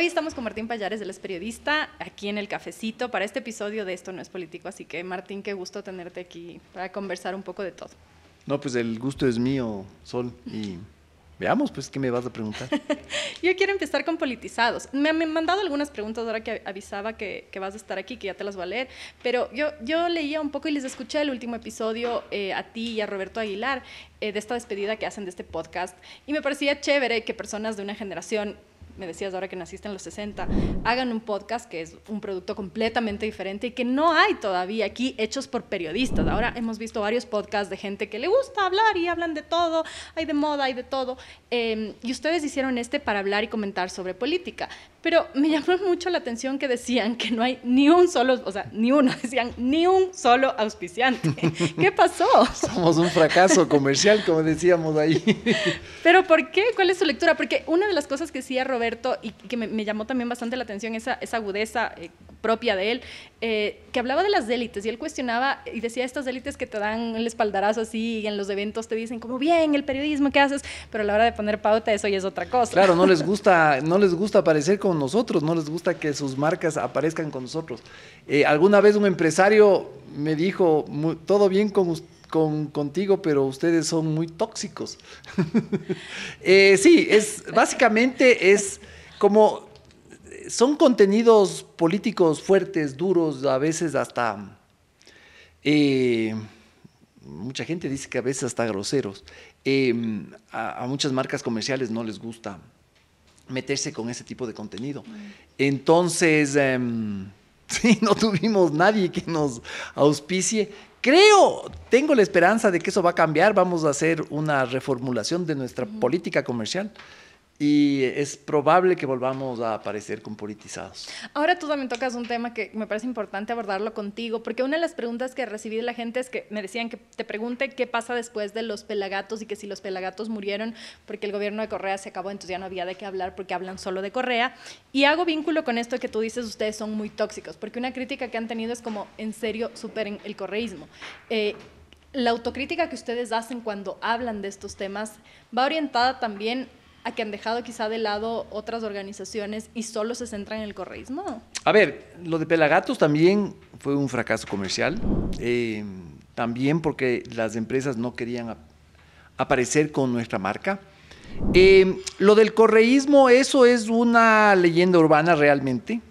Hoy estamos con Martín Payares, él es periodista, aquí en el cafecito para este episodio de Esto no es político. Así que Martín, qué gusto tenerte aquí para conversar un poco de todo. No, pues el gusto es mío, Sol, y veamos, pues, ¿qué me vas a preguntar? Yo quiero empezar con politizados. Me han mandado algunas preguntas ahora que avisaba que, que, vas a estar aquí, que ya te las voy a leer, pero yo, yo leía un poco y les escuché el último episodio eh, a ti y a Roberto Aguilar eh, de esta despedida que hacen de este podcast, y me parecía chévere que personas de una generación me decías ahora que naciste en los 60, hagan un podcast que es un producto completamente diferente y que no hay todavía aquí hechos por periodistas. Ahora hemos visto varios podcasts de gente que le gusta hablar y hablan de todo, hay de moda, hay de todo. Eh, y ustedes hicieron este para hablar y comentar sobre política. Pero me llamó mucho la atención que decían que no hay ni un solo, o sea, ni uno, decían ni un solo auspiciante. ¿Qué pasó? Somos un fracaso comercial, como decíamos ahí. ¿Pero por qué? ¿Cuál es su lectura? Porque una de las cosas que decía Roberto y que me, me llamó también bastante la atención, esa, esa agudeza eh, propia de él, eh, que hablaba de las élites y él cuestionaba y decía estas élites que te dan el espaldarazo así y en los eventos te dicen como bien el periodismo que haces, pero a la hora de poner pauta eso ya es otra cosa. Claro, no les gusta, no les gusta aparecer con nosotros, no les gusta que sus marcas aparezcan con nosotros. Eh, alguna vez un empresario me dijo, todo bien con, con, contigo, pero ustedes son muy tóxicos. eh, sí, es, básicamente es como son contenidos políticos fuertes, duros, a veces hasta... Eh, mucha gente dice que a veces hasta groseros. Eh, a, muchas marcas comerciales no les gusta meterse con ese tipo de contenido. Entonces, eh, sí, no tuvimos nadie que nos auspicie. Creo, tengo la esperanza de que eso va a cambiar. Vamos a hacer una reformulación de nuestra política comercial y es probable que volvamos a aparecer con politizados. Ahora tú también tocas un tema que me parece importante abordarlo contigo, porque una de las preguntas que recibí de la gente es que me decían que te pregunte qué pasa después de los pelagatos y que si los pelagatos murieron porque el gobierno de Correa se acabó, entonces ya no había de qué hablar porque hablan solo de Correa. Y hago vínculo con esto que tú dices, ustedes son muy tóxicos, porque una crítica que han tenido es como, en serio, superen el correísmo. Eh, la autocrítica que ustedes hacen cuando hablan de estos temas va orientada también a que han dejado quizá de lado otras organizaciones y solo se centran en el correísmo? A ver, lo de Pelagatos también fue un fracaso comercial, eh, también porque las empresas no querían ap aparecer con nuestra marca. Eh, lo del correísmo, eso es una leyenda urbana realmente.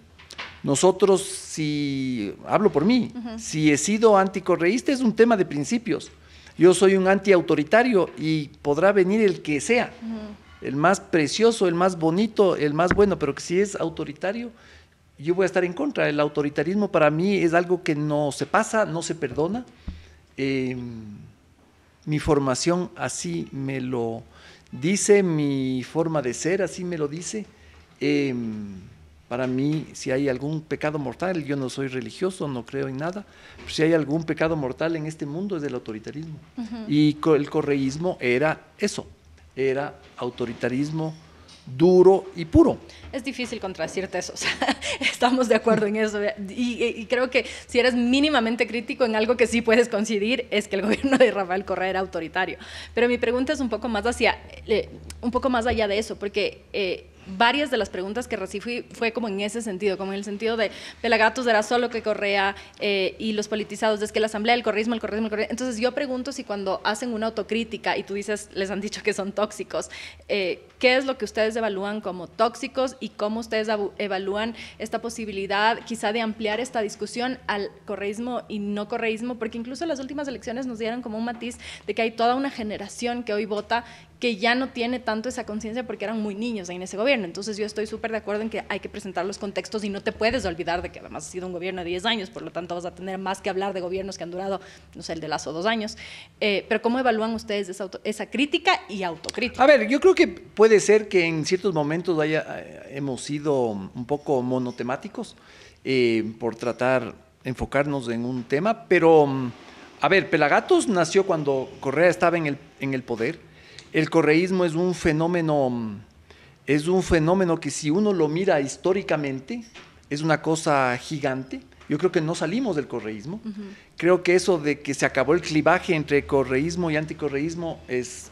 Nosotros, si hablo por mí, uh -huh. si he sido anticorreísta es un tema de principios. Yo soy un antiautoritario y podrá venir el que sea. Uh -huh el más precioso, el más bonito, el más bueno, pero que si es autoritario, yo voy a estar en contra. El autoritarismo para mí es algo que no se pasa, no se perdona. Eh, mi formación así me lo dice, mi forma de ser así me lo dice. Eh, para mí, si hay algún pecado mortal, yo no soy religioso, no creo en nada, pero si hay algún pecado mortal en este mundo es el autoritarismo. Uh -huh. Y el correísmo era eso, era autoritarismo duro y puro. Es difícil contradecirte eso, estamos de acuerdo en eso. Y, y, creo que si eres mínimamente crítico en algo que sí puedes coincidir, es que el gobierno de Rafael Correa era autoritario. Pero mi pregunta es un poco más, hacia, eh, un poco más allá de eso, porque eh, varias de las preguntas que recibí fue como en ese sentido, como en el sentido de Pelagatos era solo que Correa eh, y los politizados, es que la asamblea, el correísmo, el correísmo, el correísmo. Entonces yo pregunto si cuando hacen una autocrítica y tú dices, les han dicho que son tóxicos, eh, ¿qué es lo que ustedes evalúan como tóxicos y cómo ustedes evalúan esta posibilidad quizá de ampliar esta discusión al correísmo y no correísmo? Porque incluso las últimas elecciones nos dieron como un matiz de que hay toda una generación que hoy vota que ya no tiene tanto esa conciencia porque eran muy niños en ese gobierno. Entonces yo estoy súper de acuerdo en que hay que presentar los contextos y no te puedes olvidar de que además ha sido un gobierno de 10 años, por lo tanto vas a tener más que hablar de gobiernos que han durado, no sé, el de Lazo dos años. Eh, pero ¿cómo evalúan ustedes esa, auto, esa, crítica y autocrítica? A ver, yo creo que puede ser que en ciertos momentos haya, eh, hemos sido un poco monotemáticos eh, por tratar enfocarnos en un tema, pero a ver, Pelagatos nació cuando Correa estaba en el, en el poder el correísmo es un fenómeno, es un fenómeno que si uno lo mira históricamente, es una cosa gigante. Yo creo que no salimos del correísmo. Uh -huh. Creo que eso de que se acabó el clivaje entre correísmo y anticorreísmo es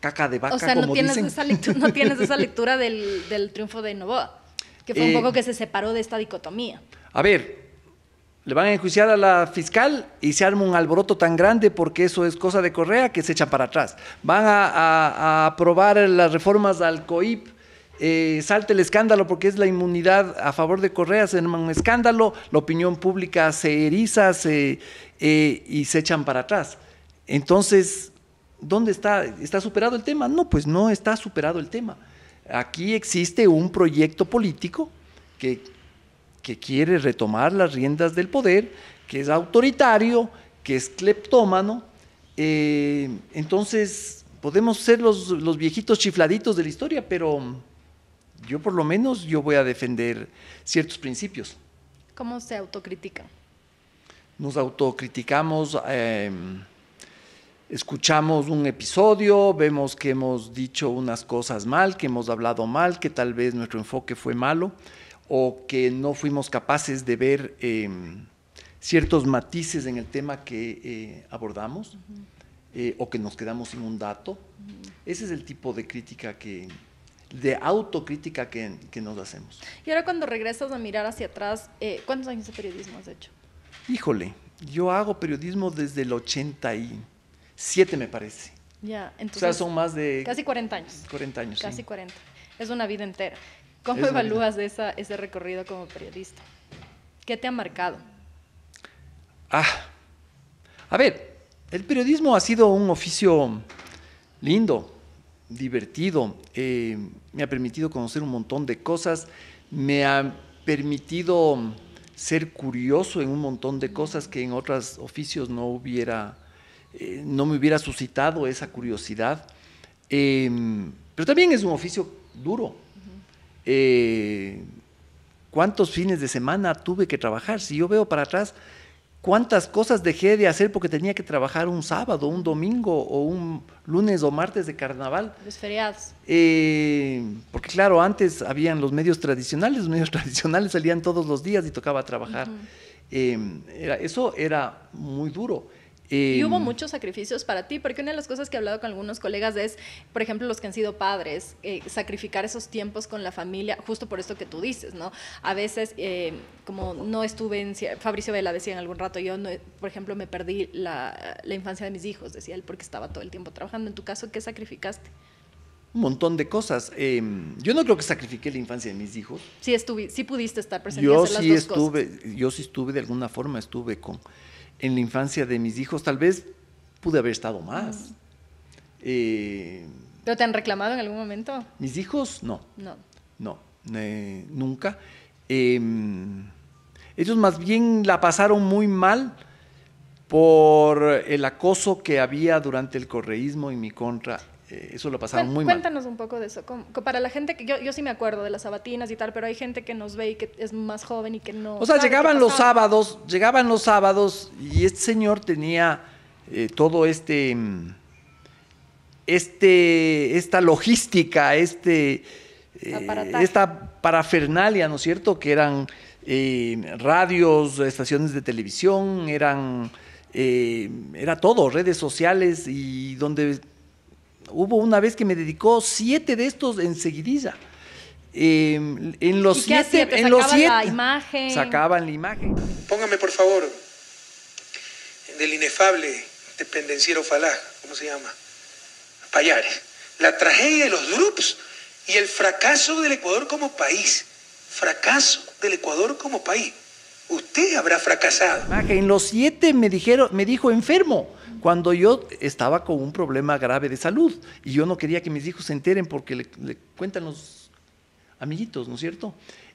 caca de vaca, o sea, no como tienes, dicen. Esa lectura, no tienes esa lectura del, del triunfo de Novoa, que fue un Eh, poco que se separó de esta dicotomía. A ver, le van a enjuiciar a la fiscal y se arma un alboroto tan grande porque eso es cosa de Correa que se echan para atrás. Van a, aprobar las reformas al COIP, eh, salta el escándalo porque es la inmunidad a favor de Correa, se arma un escándalo, la opinión pública se eriza se, eh, y se echan para atrás. Entonces, ¿dónde está? ¿Está superado el tema? No, pues no está superado el tema. Aquí existe un proyecto político que que quiere retomar las riendas del poder, que es autoritario, que es cleptómano. Eh, entonces, podemos ser los, los viejitos chifladitos de la historia, pero yo por lo menos yo voy a defender ciertos principios. ¿Cómo se autocritican? Nos autocriticamos, eh, escuchamos un episodio, vemos que hemos dicho unas cosas mal, que hemos hablado mal, que tal vez nuestro enfoque fue malo o que no fuimos capaces de ver eh, ciertos matices en el tema que eh, abordamos eh, o que nos quedamos sin un dato. Ese es el tipo de crítica que, de autocrítica que, que nos hacemos. Y ahora cuando regresas a mirar hacia atrás, eh, ¿cuántos años de periodismo has hecho? Híjole, yo hago periodismo desde el 87, me parece. Ya, O entonces... sea, son más de Casi 40 años. 40 años. Casi sí. 40. Es una vida entera. ¿Cómo Es evalúas de esa, ese recorrido como periodista? ¿Qué te ha marcado? Ah, a ver, el periodismo ha sido un oficio lindo, divertido, eh, me ha permitido conocer un montón de cosas, me ha permitido ser curioso en un montón de cosas que en otros oficios no hubiera, eh, no me hubiera suscitado esa curiosidad. Eh, pero también es un oficio duro. Eh, ¿Cuántos fines de semana tuve que trabajar? Si yo veo para atrás, ¿cuántas cosas dejé de hacer porque tenía que trabajar un sábado, un domingo o un lunes o martes de carnaval? Los feriados. Eh, porque claro, antes habían los medios tradicionales, los medios tradicionales salían todos los días y tocaba trabajar. Eh, era- eso era muy duro. Y hubo muchos sacrificios para ti, porque una de las cosas que he hablado con algunos colegas es, por ejemplo, los que han sido padres, eh, sacrificar esos tiempos con la familia, justo por esto que tú dices, ¿no? A veces, eh, como no estuve en... Fabricio Vela decía en algún rato, yo, no- por ejemplo, me perdí la, la infancia de mis hijos, decía él, porque estaba todo el tiempo trabajando. En tu caso, ¿qué sacrificaste? un montón de cosas. Eh, yo no creo que sacrifiqué la infancia de mis hijos. Sí, estuvi, sí pudiste estar presente y Yo hacer las sí dos estuve, cosas. yo sí estuve de alguna forma, estuve con en la infancia de mis hijos. Tal vez pude haber estado más. Eh, ¿Pero te han reclamado en algún momento? mis hijos, no. No. No, eh, nunca. Eh, ellos más bien la pasaron muy mal por el acoso que había durante el correísmo en mi contra. Eh, eso lo pasaron muy mal. Cuéntanos un poco de eso. como- co- para la gente que yo, yo sí me acuerdo de las sabatinas y tal, pero hay gente que nos ve y que es más joven y que no. O sea, llegaban los sábados, llegaban los sábados y este señor tenía eh, todo este, mm, este, esta logística, este, eh, esta parafernalia, ¿no es cierto? Que eran eh, radios, estaciones de televisión, eran, era todo, redes sociales y donde hubo una vez que me dedicó siete de estos enseguidilla. Eh, en los ¿Y qué hacía? siete, ¿Te en los sacaban la siete imagen? sacaban la imagen. Póngame, por favor, del inefable dependenciero falaz, ¿cómo se llama? Payares. La tragedia de los Drups y el fracaso del Ecuador como país. Fracaso del Ecuador como país. Usted habrá fracasado. imagen. En los siete me dijeron, me dijo enfermo cuando yo estaba con un problema grave de salud y yo no quería que mis hijos se enteren porque le, le cuentan los amiguitos, ¿no es cierto?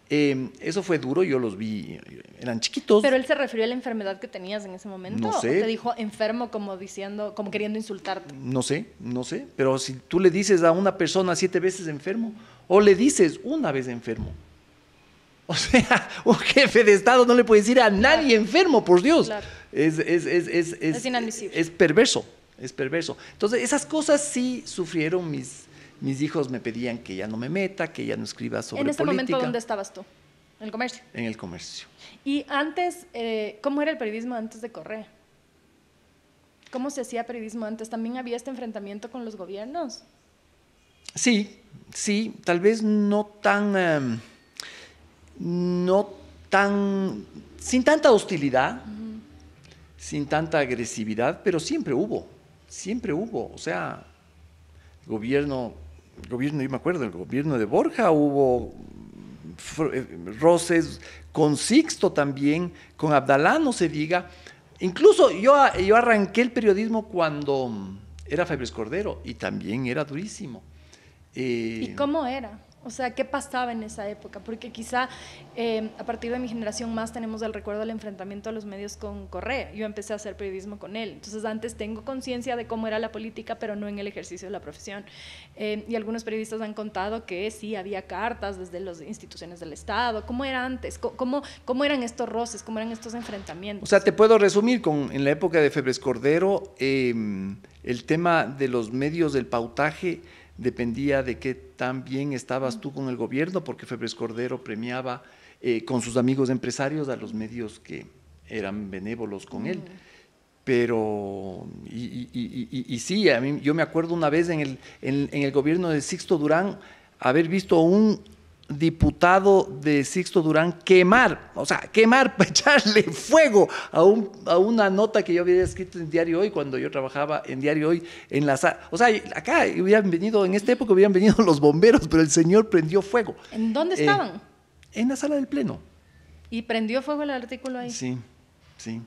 Eh, eso fue duro, yo los vi, eran chiquitos. Pero él se refirió a la enfermedad que tenías en ese momento. No ¿O sé. te dijo enfermo como diciendo, como queriendo insultarte. No sé, no sé, pero si tú le dices a una persona siete veces enfermo o le dices una vez enfermo, o sea, un jefe de Estado no le puede decir a nadie enfermo, por Dios. Claro. Es, es, es, es, es, Es inadmisible. es perverso, es perverso. Entonces, esas cosas sí sufrieron mis, mis hijos, me pedían que ya no me meta, que ya no escriba sobre en ese política momento, ¿dónde estabas tú? En el comercio. en el comercio. Y antes, eh, ¿cómo era el periodismo antes de Correa? ¿Cómo se hacía periodismo antes? ¿También había este enfrentamiento con los gobiernos? Sí, sí, tal vez no tan, em, no tan, sin tanta hostilidad, sin tanta agresividad, pero siempre hubo, siempre hubo, o sea, gobierno, gobierno, yo me acuerdo, el gobierno de Borja hubo eh, roces con Sixto también, con Abdalá no se diga, incluso yo, yo arranqué el periodismo cuando era Febres Cordero y también era durísimo. ¿Y eh, cómo era? O sea, ¿qué pasaba en esa época? Porque quizá eh, a partir de mi generación más tenemos el recuerdo del enfrentamiento a los medios con Correa. Yo empecé a hacer periodismo con él. Entonces antes tengo conciencia de cómo era la política, pero no en el ejercicio de la profesión. Eh, y algunos periodistas han contado que sí, había cartas desde las instituciones del Estado. ¿Cómo era antes? ¿Cómo, cómo eran estos roces? ¿Cómo eran estos enfrentamientos? O sea, te puedo resumir con en la época de Febres Cordero, em, el tema de los medios del pautaje dependía de qué tan bien estabas tú con el gobierno, porque Febres Cordero premiaba eh, con sus amigos empresarios a los medios que eran benévolos con él. Pero, y, sí, a mí, yo me acuerdo una vez en el, en el gobierno de Sixto Durán haber visto un diputado de Sixto Durán quemar, o sea, quemar, echarle fuego a, un, a una nota que yo había escrito en Diario Hoy cuando yo trabajaba en Diario Hoy en la sala. O sea, acá hubieran venido, en esta época hubieran venido los bomberos, pero el señor prendió fuego. ¿En dónde eh, estaban? en la sala del Pleno. ¿Y prendió fuego el artículo ahí? Sí, sí.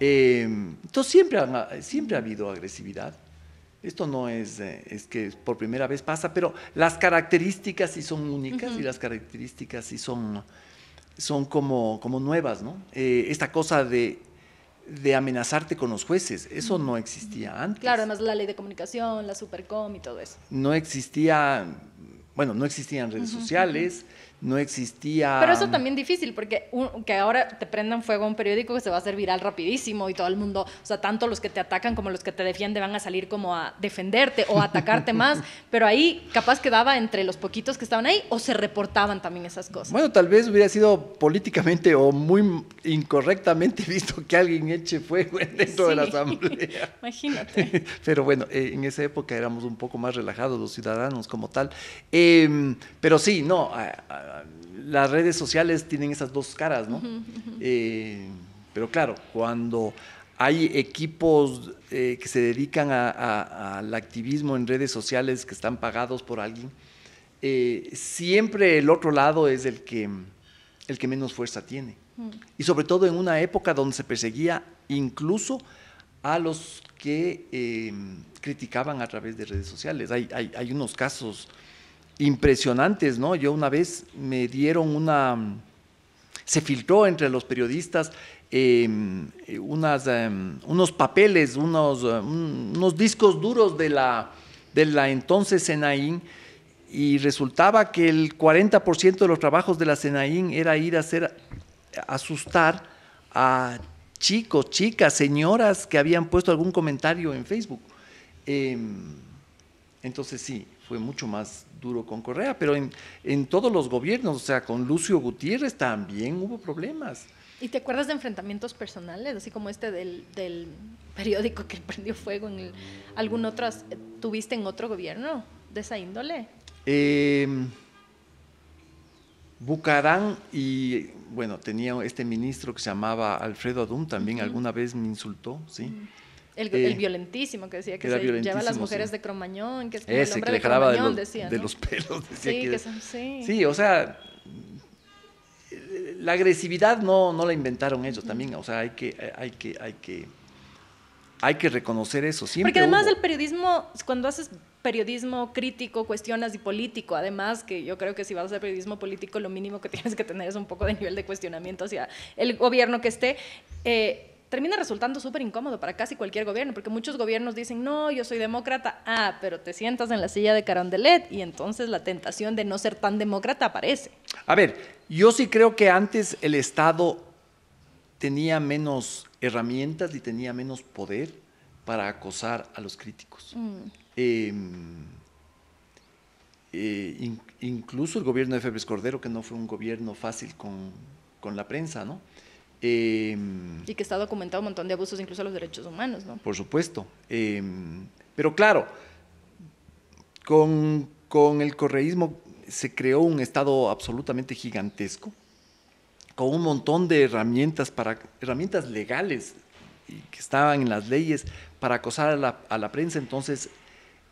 Eh, entonces siempre, siempre ha habido agresividad. Esto no es, eh, es que por primera vez pasa, pero las características sí son únicas y las características sí son, son como, como nuevas, ¿no? Eh, esta cosa de, de, amenazarte con los jueces, eso no existía antes. Claro, además la ley de comunicación, la Supercom y todo eso. No existía, bueno, no existían redes sociales no existía... Pero eso también difícil, porque que ahora te prendan fuego a un periódico que se va a hacer viral rapidísimo y todo el mundo, o sea, tanto los que te atacan como los que te defienden van a salir como a defenderte o a atacarte más, pero ahí capaz quedaba entre los poquitos que estaban ahí o se reportaban también esas cosas. Bueno, tal vez hubiera sido políticamente o muy incorrectamente visto que alguien eche fuego dentro de la asamblea. Imagínate. Pero bueno, eh, en esa época éramos un poco más relajados los ciudadanos como tal. Em, pero sí, no las redes sociales tienen esas dos caras, ¿no? Eh, pero claro, cuando hay equipos eh, que se dedican al activismo en redes sociales que están pagados por alguien, eh, siempre el otro lado es el que, el que menos fuerza tiene. Y sobre todo en una época donde se perseguía incluso a los que criticaban a través de redes sociales. Hay, hay, hay unos casos impresionantes, ¿no? Yo una vez me dieron una, se filtró entre los periodistas em, em, unos papeles, unos, unos discos duros de la, de la entonces Senaín y resultaba que el 40% de los trabajos de la Senaín era ir a hacer, asustar a chicos, chicas, señoras que habían puesto algún comentario en Facebook. Em, entonces sí, fue mucho más duro con Correa, pero en, en, todos los gobiernos, o sea, con Lucio Gutiérrez también hubo problemas. ¿Y te acuerdas de enfrentamientos personales, así como este del, del periódico que prendió fuego en algún otro, tuviste en otro gobierno de esa índole? Eh, Bucarán y, bueno, tenía este ministro que se llamaba Alfredo Adún, también alguna vez me insultó, ¿sí? El, eh, violentísimo que decía que, se lleva a las mujeres de Cromañón, que es el hombre de Cromañón, decía. De los pelos, decía sí, que, sí. sí, o sea, la agresividad no, no la inventaron ellos también, o sea, hay que, hay que, hay que, hay que reconocer eso. Siempre Porque además del periodismo, cuando haces periodismo crítico, cuestionas y político, además que yo creo que si vas a hacer periodismo político, lo mínimo que tienes que tener es un poco de nivel de cuestionamiento hacia el gobierno que esté. Eh, termina resultando súper incómodo para casi cualquier gobierno, porque muchos gobiernos dicen, no, yo soy demócrata, ah, pero te sientas en la silla de Carondelet y entonces la tentación de no ser tan demócrata aparece. A ver, yo sí creo que antes el Estado tenía menos herramientas y tenía menos poder para acosar a los críticos. Mm. Em, eh, incluso el gobierno de Febres Cordero, que no fue un gobierno fácil con, con la prensa, ¿no? Em, y que está documentado un montón de abusos incluso a los derechos humanos, ¿no? Por supuesto. Em, pero claro, con con el correísmo se creó un Estado absolutamente gigantesco, con un montón de herramientas, para, herramientas legales que estaban en las leyes para acosar a la, a la prensa, entonces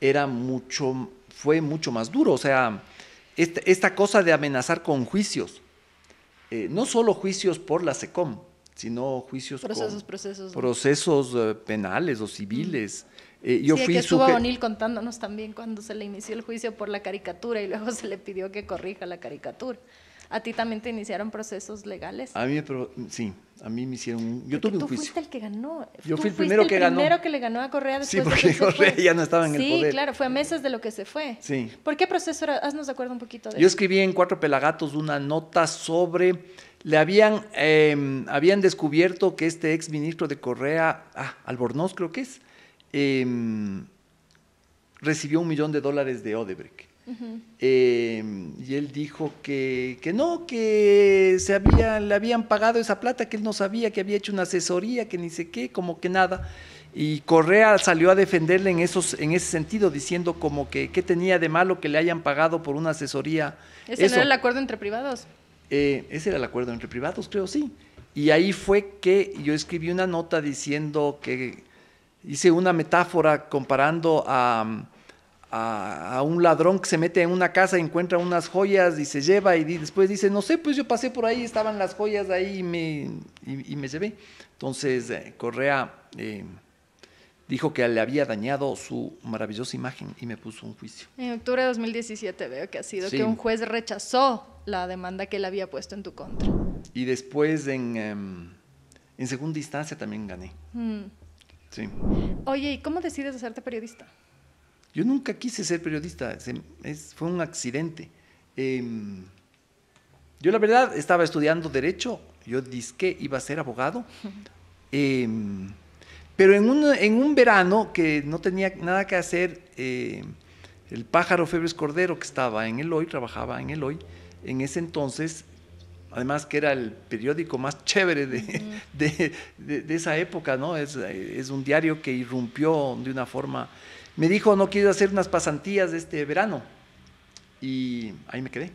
era mucho, fue mucho más duro. O sea, esta, esta cosa de amenazar con juicios, eh, no solo juicios por la SECOM, sino juicios procesos, con procesos, procesos eh, penales o civiles. Eh, yo sí, fui que estuvo O'Neill contándonos también cuando se le inició el juicio por la caricatura y luego se le pidió que corrija la caricatura. ¿A ti también te iniciaron procesos legales? A mí, me sí, a mí me hicieron, yo Porque tuve un tú juicio. fuiste el que ganó. Yo Tú fui el primero que ganó. primero que le ganó a Correa Sí, después de porque que se Correa ya no estaba en el Sí, poder. claro, fue a meses de lo que se fue. Sí. ¿Por qué proceso era? Haznos de acuerdo un poquito de Yo eso. escribí en Cuatro Pelagatos una nota sobre, le habían, eh, habían descubierto que este ex ministro de Correa, ah, Albornoz creo que es, eh, recibió un millón de dólares de Odebrecht. Eh, y él dijo que, que no, que se había, le habían pagado esa plata, que él no sabía, que había hecho una asesoría, que ni sé qué, como que nada. Y Correa salió a defenderle en, esos, en ese sentido, diciendo como que qué tenía de malo que le hayan pagado por una asesoría. ¿Ese Eso. no era el acuerdo entre privados? Eh, ese era el acuerdo entre privados, creo, sí. Y ahí fue que yo escribí una nota diciendo que hice una metáfora comparando a, a, a un ladrón que se mete en una casa, encuentra unas joyas y se lleva y después dice, no sé, pues yo pasé por ahí, estaban las joyas ahí y me, y, y me llevé. Entonces eh, Correa eh, dijo que le había dañado su maravillosa imagen y me puso un juicio. En octubre de 2017 veo que ha sido Sí. que un juez rechazó la demanda que él había puesto en tu contra. Y después en, em, en segunda instancia también gané. Mm. Sí. Oye, ¿y cómo decides hacerte periodista? Yo nunca quise ser periodista, se- es- fue un accidente. Em, yo la verdad estaba estudiando derecho, yo disque iba a ser abogado, em, pero en un, en un verano que no tenía nada que hacer, eh, el pájaro Febres Cordero que estaba en Eloy, trabajaba en Eloy, en ese entonces, además que era el periódico más chévere de, de- de- de esa época, ¿no? Es, es un diario que irrumpió de una forma... Me dijo, no quiero hacer unas pasantías este verano. Y ahí me quedé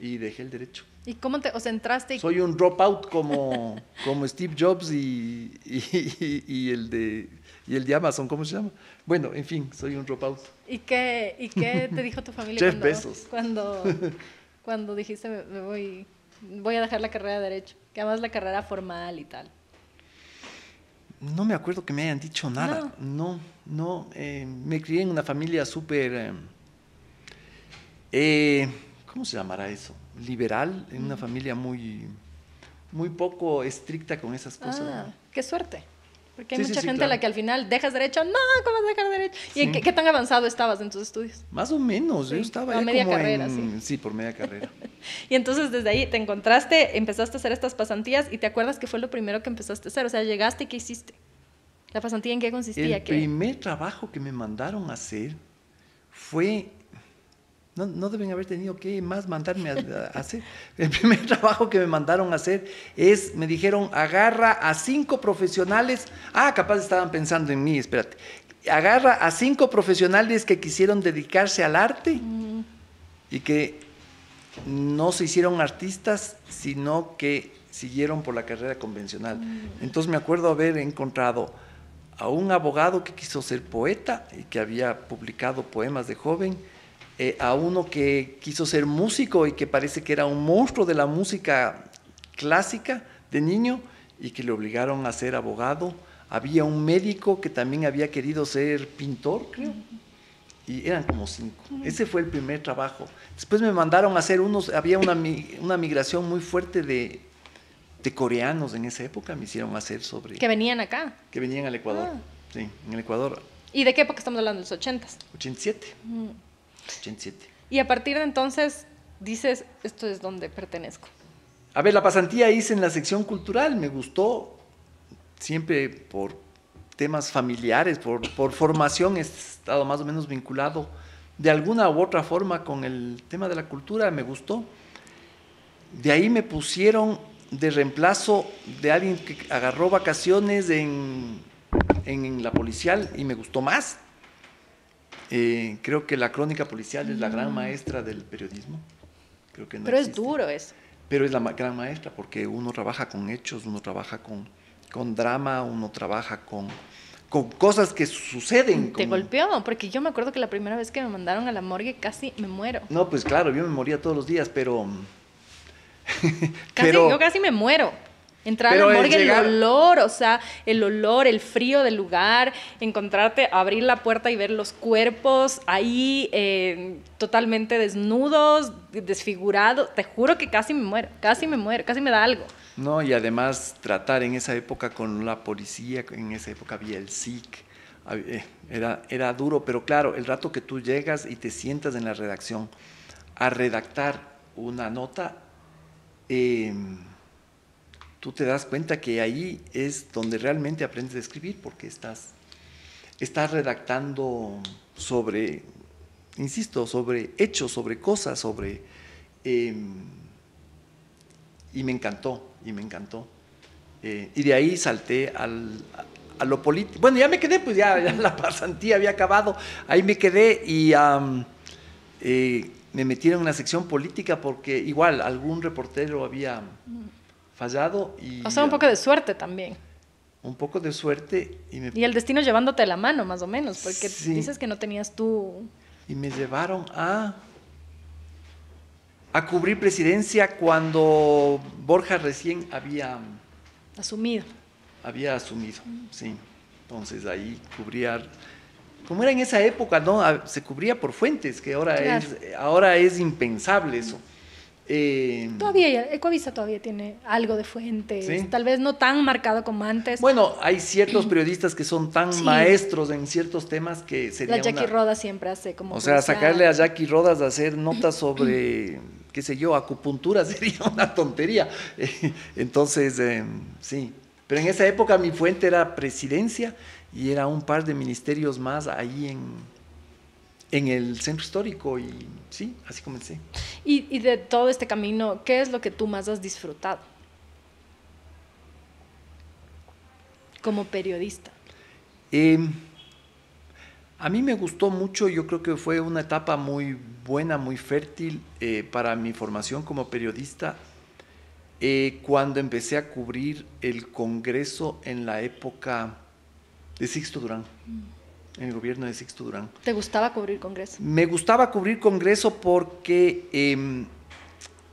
y dejé el derecho. ¿Y cómo te, o sea, entraste y Soy un dropout como, como Steve Jobs y, y- y el de, y el de Amazon, ¿cómo se llama? Bueno, en fin, soy un dropout. ¿Y qué, ¿Y qué te dijo tu familia cuando, cuando, cuando dijiste me, me voy, voy a dejar la carrera de Derecho? Que además la carrera formal y tal. No me acuerdo que me hayan dicho nada. No, no. eh, me crié en una familia súper. eh, eh, ¿Cómo se llamará eso? Liberal, en una familia muy, muy poco estricta con esas cosas. Ah, qué suerte. Porque hay Sí, mucha sí, gente a la claro. que al final dejas derecho. No, ¿cómo vas a dejar derecho? ¿Y en qué, qué tan avanzado estabas en tus estudios? Más o menos, yo estaba a media como carrera, en- sí, por media carrera. Y entonces desde ahí te encontraste, empezaste a hacer estas pasantías y te acuerdas que fue lo primero que empezaste a hacer. O sea, llegaste y ¿qué hiciste? ¿La pasantía en qué consistía? El ¿Qué? primer trabajo que me mandaron a hacer fue. No, no deben haber tenido que más mandarme a, a hacer. El primer trabajo que me mandaron a hacer es, me dijeron, agarra a cinco profesionales. Ah, capaz estaban pensando en mí, espérate. Agarra a cinco profesionales que quisieron dedicarse al arte y que no se hicieron artistas, sino que siguieron por la carrera convencional. Entonces me acuerdo haber encontrado a un abogado que quiso ser poeta y que había publicado poemas de joven, eh, a uno que quiso ser músico y que parece que era un monstruo de la música clásica de niño y que le obligaron a ser abogado. Había un médico que también había querido ser pintor, creo. Y eran como cinco. Ese fue el primer trabajo. Después me mandaron a hacer unos, había una, una migración muy fuerte de, de coreanos en esa época, me hicieron hacer sobre... Que venían acá. Que venían al Ecuador. Ah. Sí, en el Ecuador, ¿Y de qué época estamos hablando? ¿De los ochentas? 87. 87. Y a partir de entonces dices, esto es donde pertenezco. A ver, la pasantía hice en la sección cultural, me gustó, siempre por temas familiares, por, por formación he estado más o menos vinculado de alguna u otra forma con el tema de la cultura, me gustó. De ahí me pusieron de reemplazo de alguien que agarró vacaciones en, en la policial y me gustó más. Eh, creo que la crónica policial es la gran maestra del periodismo. Creo que no Pero es duro eso. Pero es la ma- gran maestra porque uno trabaja con hechos, uno trabaja con, con drama, uno trabaja con, con cosas que suceden. Te con- golpeó, porque yo me acuerdo que la primera vez que me mandaron a la morgue casi me muero. No, pues claro, yo me moría todos los días, pero... Casi, pero yo casi me muero. Entrar Pero a la el morgue, el, llegar- olor, o sea, el olor, el frío del lugar, encontrarte, abrir la puerta y ver los cuerpos ahí eh, totalmente desnudos, desfigurados. Te juro que casi me muero, casi me muero, casi me da algo. No, y además tratar en esa época con la policía, en esa época había el SIC, eh, era, era duro, pero claro, el rato que tú llegas y te sientas en la redacción a redactar una nota, eh, tú te das cuenta que ahí es donde realmente aprendes a escribir, porque estás, estás redactando sobre, insisto, sobre hechos, sobre cosas, sobre... em, y me encantó, y me encantó. Eh, y de ahí salté al, a, lo político. Bueno, ya me quedé, pues ya, la pasantía había acabado. Ahí me quedé y eh, me metieron en una sección política porque igual algún reportero había fallado y O sea, un poco de suerte también. un poco de suerte y me, Y el destino llevándote la mano, más o menos, porque Sí. dices que no tenías tú... y me llevaron a a cubrir presidencia cuando Borja recién había asumido. había asumido, sí. Entonces ahí cubría, como era en esa época, ¿no? Ah, Se cubría por fuentes, que ahora, Claro. es, ahora es impensable eso. Eh, Todavía, Ecoavisa todavía tiene algo de fuentes, Sí. tal vez no tan marcado como antes. bueno, hay ciertos periodistas que son tan Sí. maestros en ciertos temas que sería la Jackie una- Roda siempre hace como... O sea, sacarle a Jackie Rodas a hacer notas sobre, qué sé yo, acupuntura sería una tontería. Entonces, eh, sí. Pero en esa época mi fuente era presidencia y era un par de ministerios más ahí en, en el centro histórico y sí, así comencé. Y, y de todo este camino, ¿qué es lo que tú más has disfrutado? Como periodista. Eh, a mí me gustó mucho, yo creo que fue una etapa muy buena, muy fértil eh, para mi formación como periodista, eh, cuando empecé a cubrir el Congreso en la época de Sixto Durán, en el gobierno de Sixto Durán. ¿Te gustaba cubrir Congreso? Me gustaba cubrir Congreso porque em,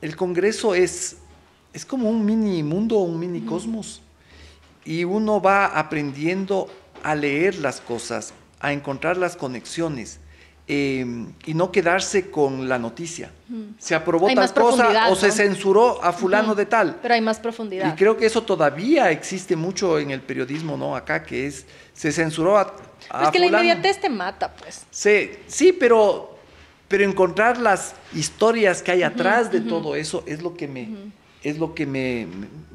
el Congreso es, es como un mini mundo, un mini cosmos. Y uno va aprendiendo a leer las cosas, a encontrar las conexiones em, y no quedarse con la noticia. Se aprobó Hay tal cosa o se censuró a fulano de tal. Pero hay más profundidad. Y creo que eso todavía existe mucho en el periodismo, ¿no? Acá, que es, se censuró a, a es que la fulano. inmediatez te mata, pues. Sí, sí, pero, pero encontrar las historias que hay atrás de todo eso es lo que me, es lo que me,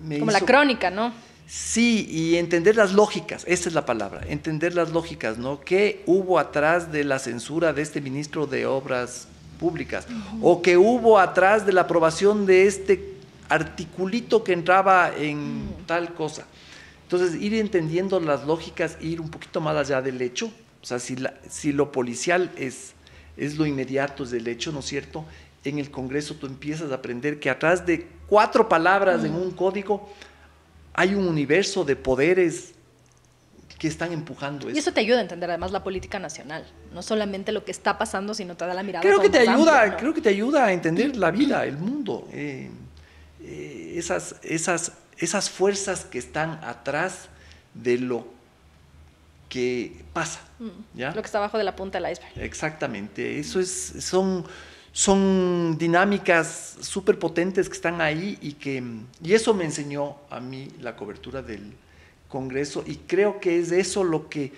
me- Como la crónica, ¿no? Sí, y entender las lógicas, esa es la palabra, entender las lógicas, ¿no? ¿Qué hubo atrás de la censura de este ministro de Obras Públicas? ¿O qué hubo atrás de la aprobación de este articulito que entraba en tal cosa? Entonces, ir entendiendo las lógicas, ir un poquito más allá del hecho, o sea, si, la- si lo policial es, es lo inmediato, es el hecho, ¿no es cierto? En el Congreso tú empiezas a aprender que atrás de cuatro palabras en un código, hay un universo de poderes que están empujando Y eso. eso te ayuda a entender además la política nacional. No solamente lo que está pasando, sino te da la mirada. Creo que te ayuda, creo que te ayuda a entender la vida, el mundo, eh, eh, esas, esas, esas fuerzas que están atrás de lo que pasa, ¿ya? Lo que está abajo de la punta del iceberg. Exactamente, eso es, son, son dinámicas súper potentes que están ahí y que y eso me enseñó a mí la cobertura del Congreso y creo que es eso lo que,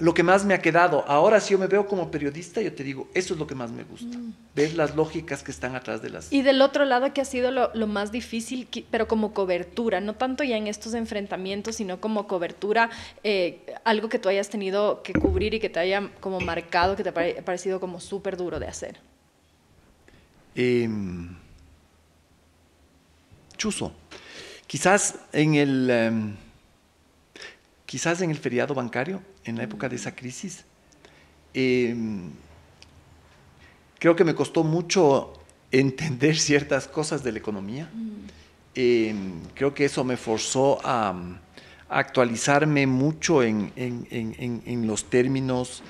lo que más me ha quedado. Ahora si yo me veo como periodista, yo te digo, eso es lo que más me gusta, ver las lógicas que están atrás de las... Y del otro lado, que ha sido lo, lo más difícil, pero como cobertura, no tanto ya en estos enfrentamientos, sino como cobertura, eh, algo que tú hayas tenido que cubrir y que te haya como marcado, que te ha pare- parecido como súper duro de hacer. Em, chuzo. Quizás en el em, quizás en el feriado bancario, en la época de esa crisis, em, creo que me costó mucho entender ciertas cosas de la economía. Em, creo que eso me forzó a, actualizarme mucho en, los términos,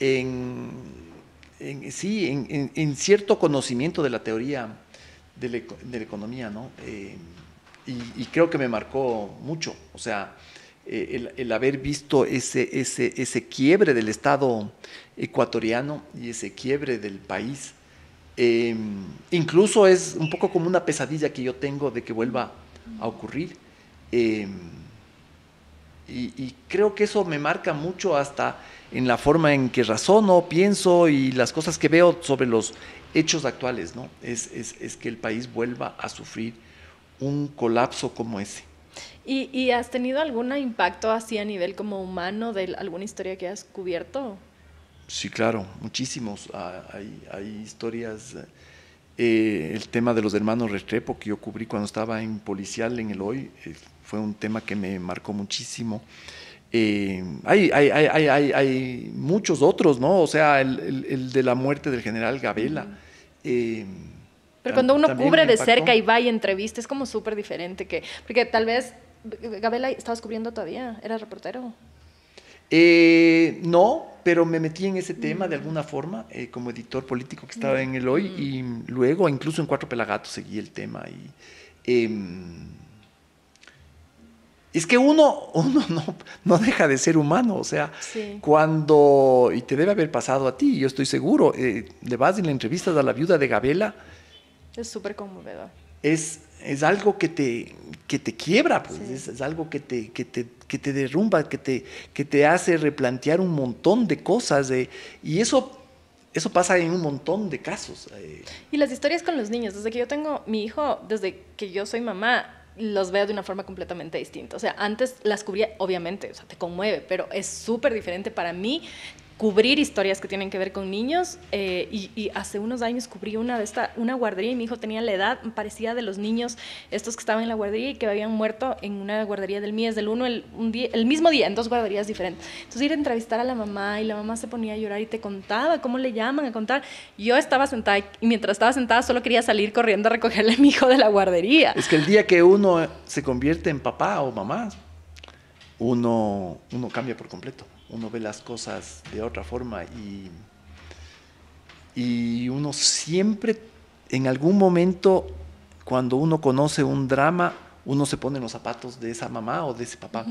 en, sí, en, cierto conocimiento de la teoría de la, economía, ¿no? Em, y, creo que me marcó mucho, o sea, eh, el, haber visto ese, ese, ese quiebre del Estado ecuatoriano y ese quiebre del país Em, incluso es un poco como una pesadilla que yo tengo de que vuelva a ocurrir. Em, y, creo que eso me marca mucho hasta en la forma en que razono, pienso y las cosas que veo sobre los hechos actuales, ¿no? Es, es, que el país vuelva a sufrir un colapso como ese. ¿Y, ¿Y, has tenido algún impacto así a nivel como humano de alguna historia que has cubierto? Sí, claro, muchísimos. Ah, hay, historias. Eh, el tema de los hermanos Restrepo que yo cubrí cuando estaba en policial en el hoy eh, fue un tema que me marcó muchísimo. Eh, hay, hay, hay, hay, muchos otros, ¿no? O sea, el, de la muerte del general Gabela. Pero cuando uno cubre de cerca y va y entrevista, es como súper diferente que. Porque tal vez. Gabela, ¿estabas cubriendo todavía? ¿Era reportero? Eh, no, pero me metí en ese tema de alguna forma eh, como editor político que estaba en el hoy y luego incluso en Cuatro Pelagatos seguí el tema y em, es que uno, uno no, deja de ser humano, o sea, cuando, y te debe haber pasado a ti, yo estoy seguro, eh, le vas y le entrevistas a la viuda de Gabela. Es súper conmovedor. Es, es algo que te, que te quiebra, pues, es, algo que te, que te, que te derrumba, que te, que te hace replantear un montón de cosas. y eso, eso pasa en un montón de casos. Eh. Y las historias con los niños, desde que yo tengo mi hijo, desde que yo soy mamá, los veo de una forma completamente distinta. O sea, antes las cubría, obviamente, o sea, te conmueve, pero es súper diferente para mí cubrir historias que tienen que ver con niños eh, y, hace unos años cubrí una de esta una guardería y mi hijo tenía la edad parecida de los niños estos que estaban en la guardería y que habían muerto en una guardería del MIES del uno el, un día, el mismo día en dos guarderías diferentes. Entonces ir a entrevistar a la mamá y la mamá se ponía a llorar y te contaba cómo le llaman a contar. Yo estaba sentada y mientras estaba sentada solo quería salir corriendo a recogerle a mi hijo de la guardería. Es que el día que uno se convierte en papá o mamá uno uno cambia por completo uno ve las cosas de otra forma y, y uno siempre, en algún momento, cuando uno conoce un drama, uno se pone en los zapatos de esa mamá o de ese papá.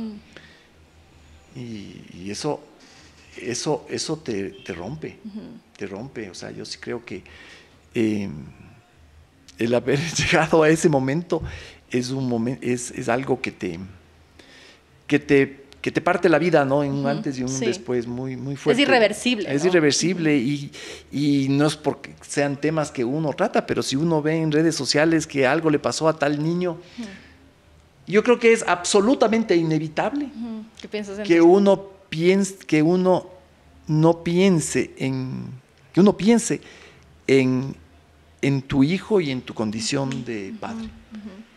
y, eso, eso, eso te, rompe, te rompe. O sea, yo sí creo que eh, el haber llegado a ese momento es, un momento, es, es algo que te, que te que te parte la vida, ¿no? En un antes y un después muy, muy fuerte. Es irreversible. Es irreversible y, y, no es porque sean temas que uno trata, pero si uno ve en redes sociales que algo le pasó a tal niño, yo creo que es absolutamente inevitable ¿Qué piensas que uno piense, que uno no piense en, que uno piense en, en tu hijo y en tu condición de padre.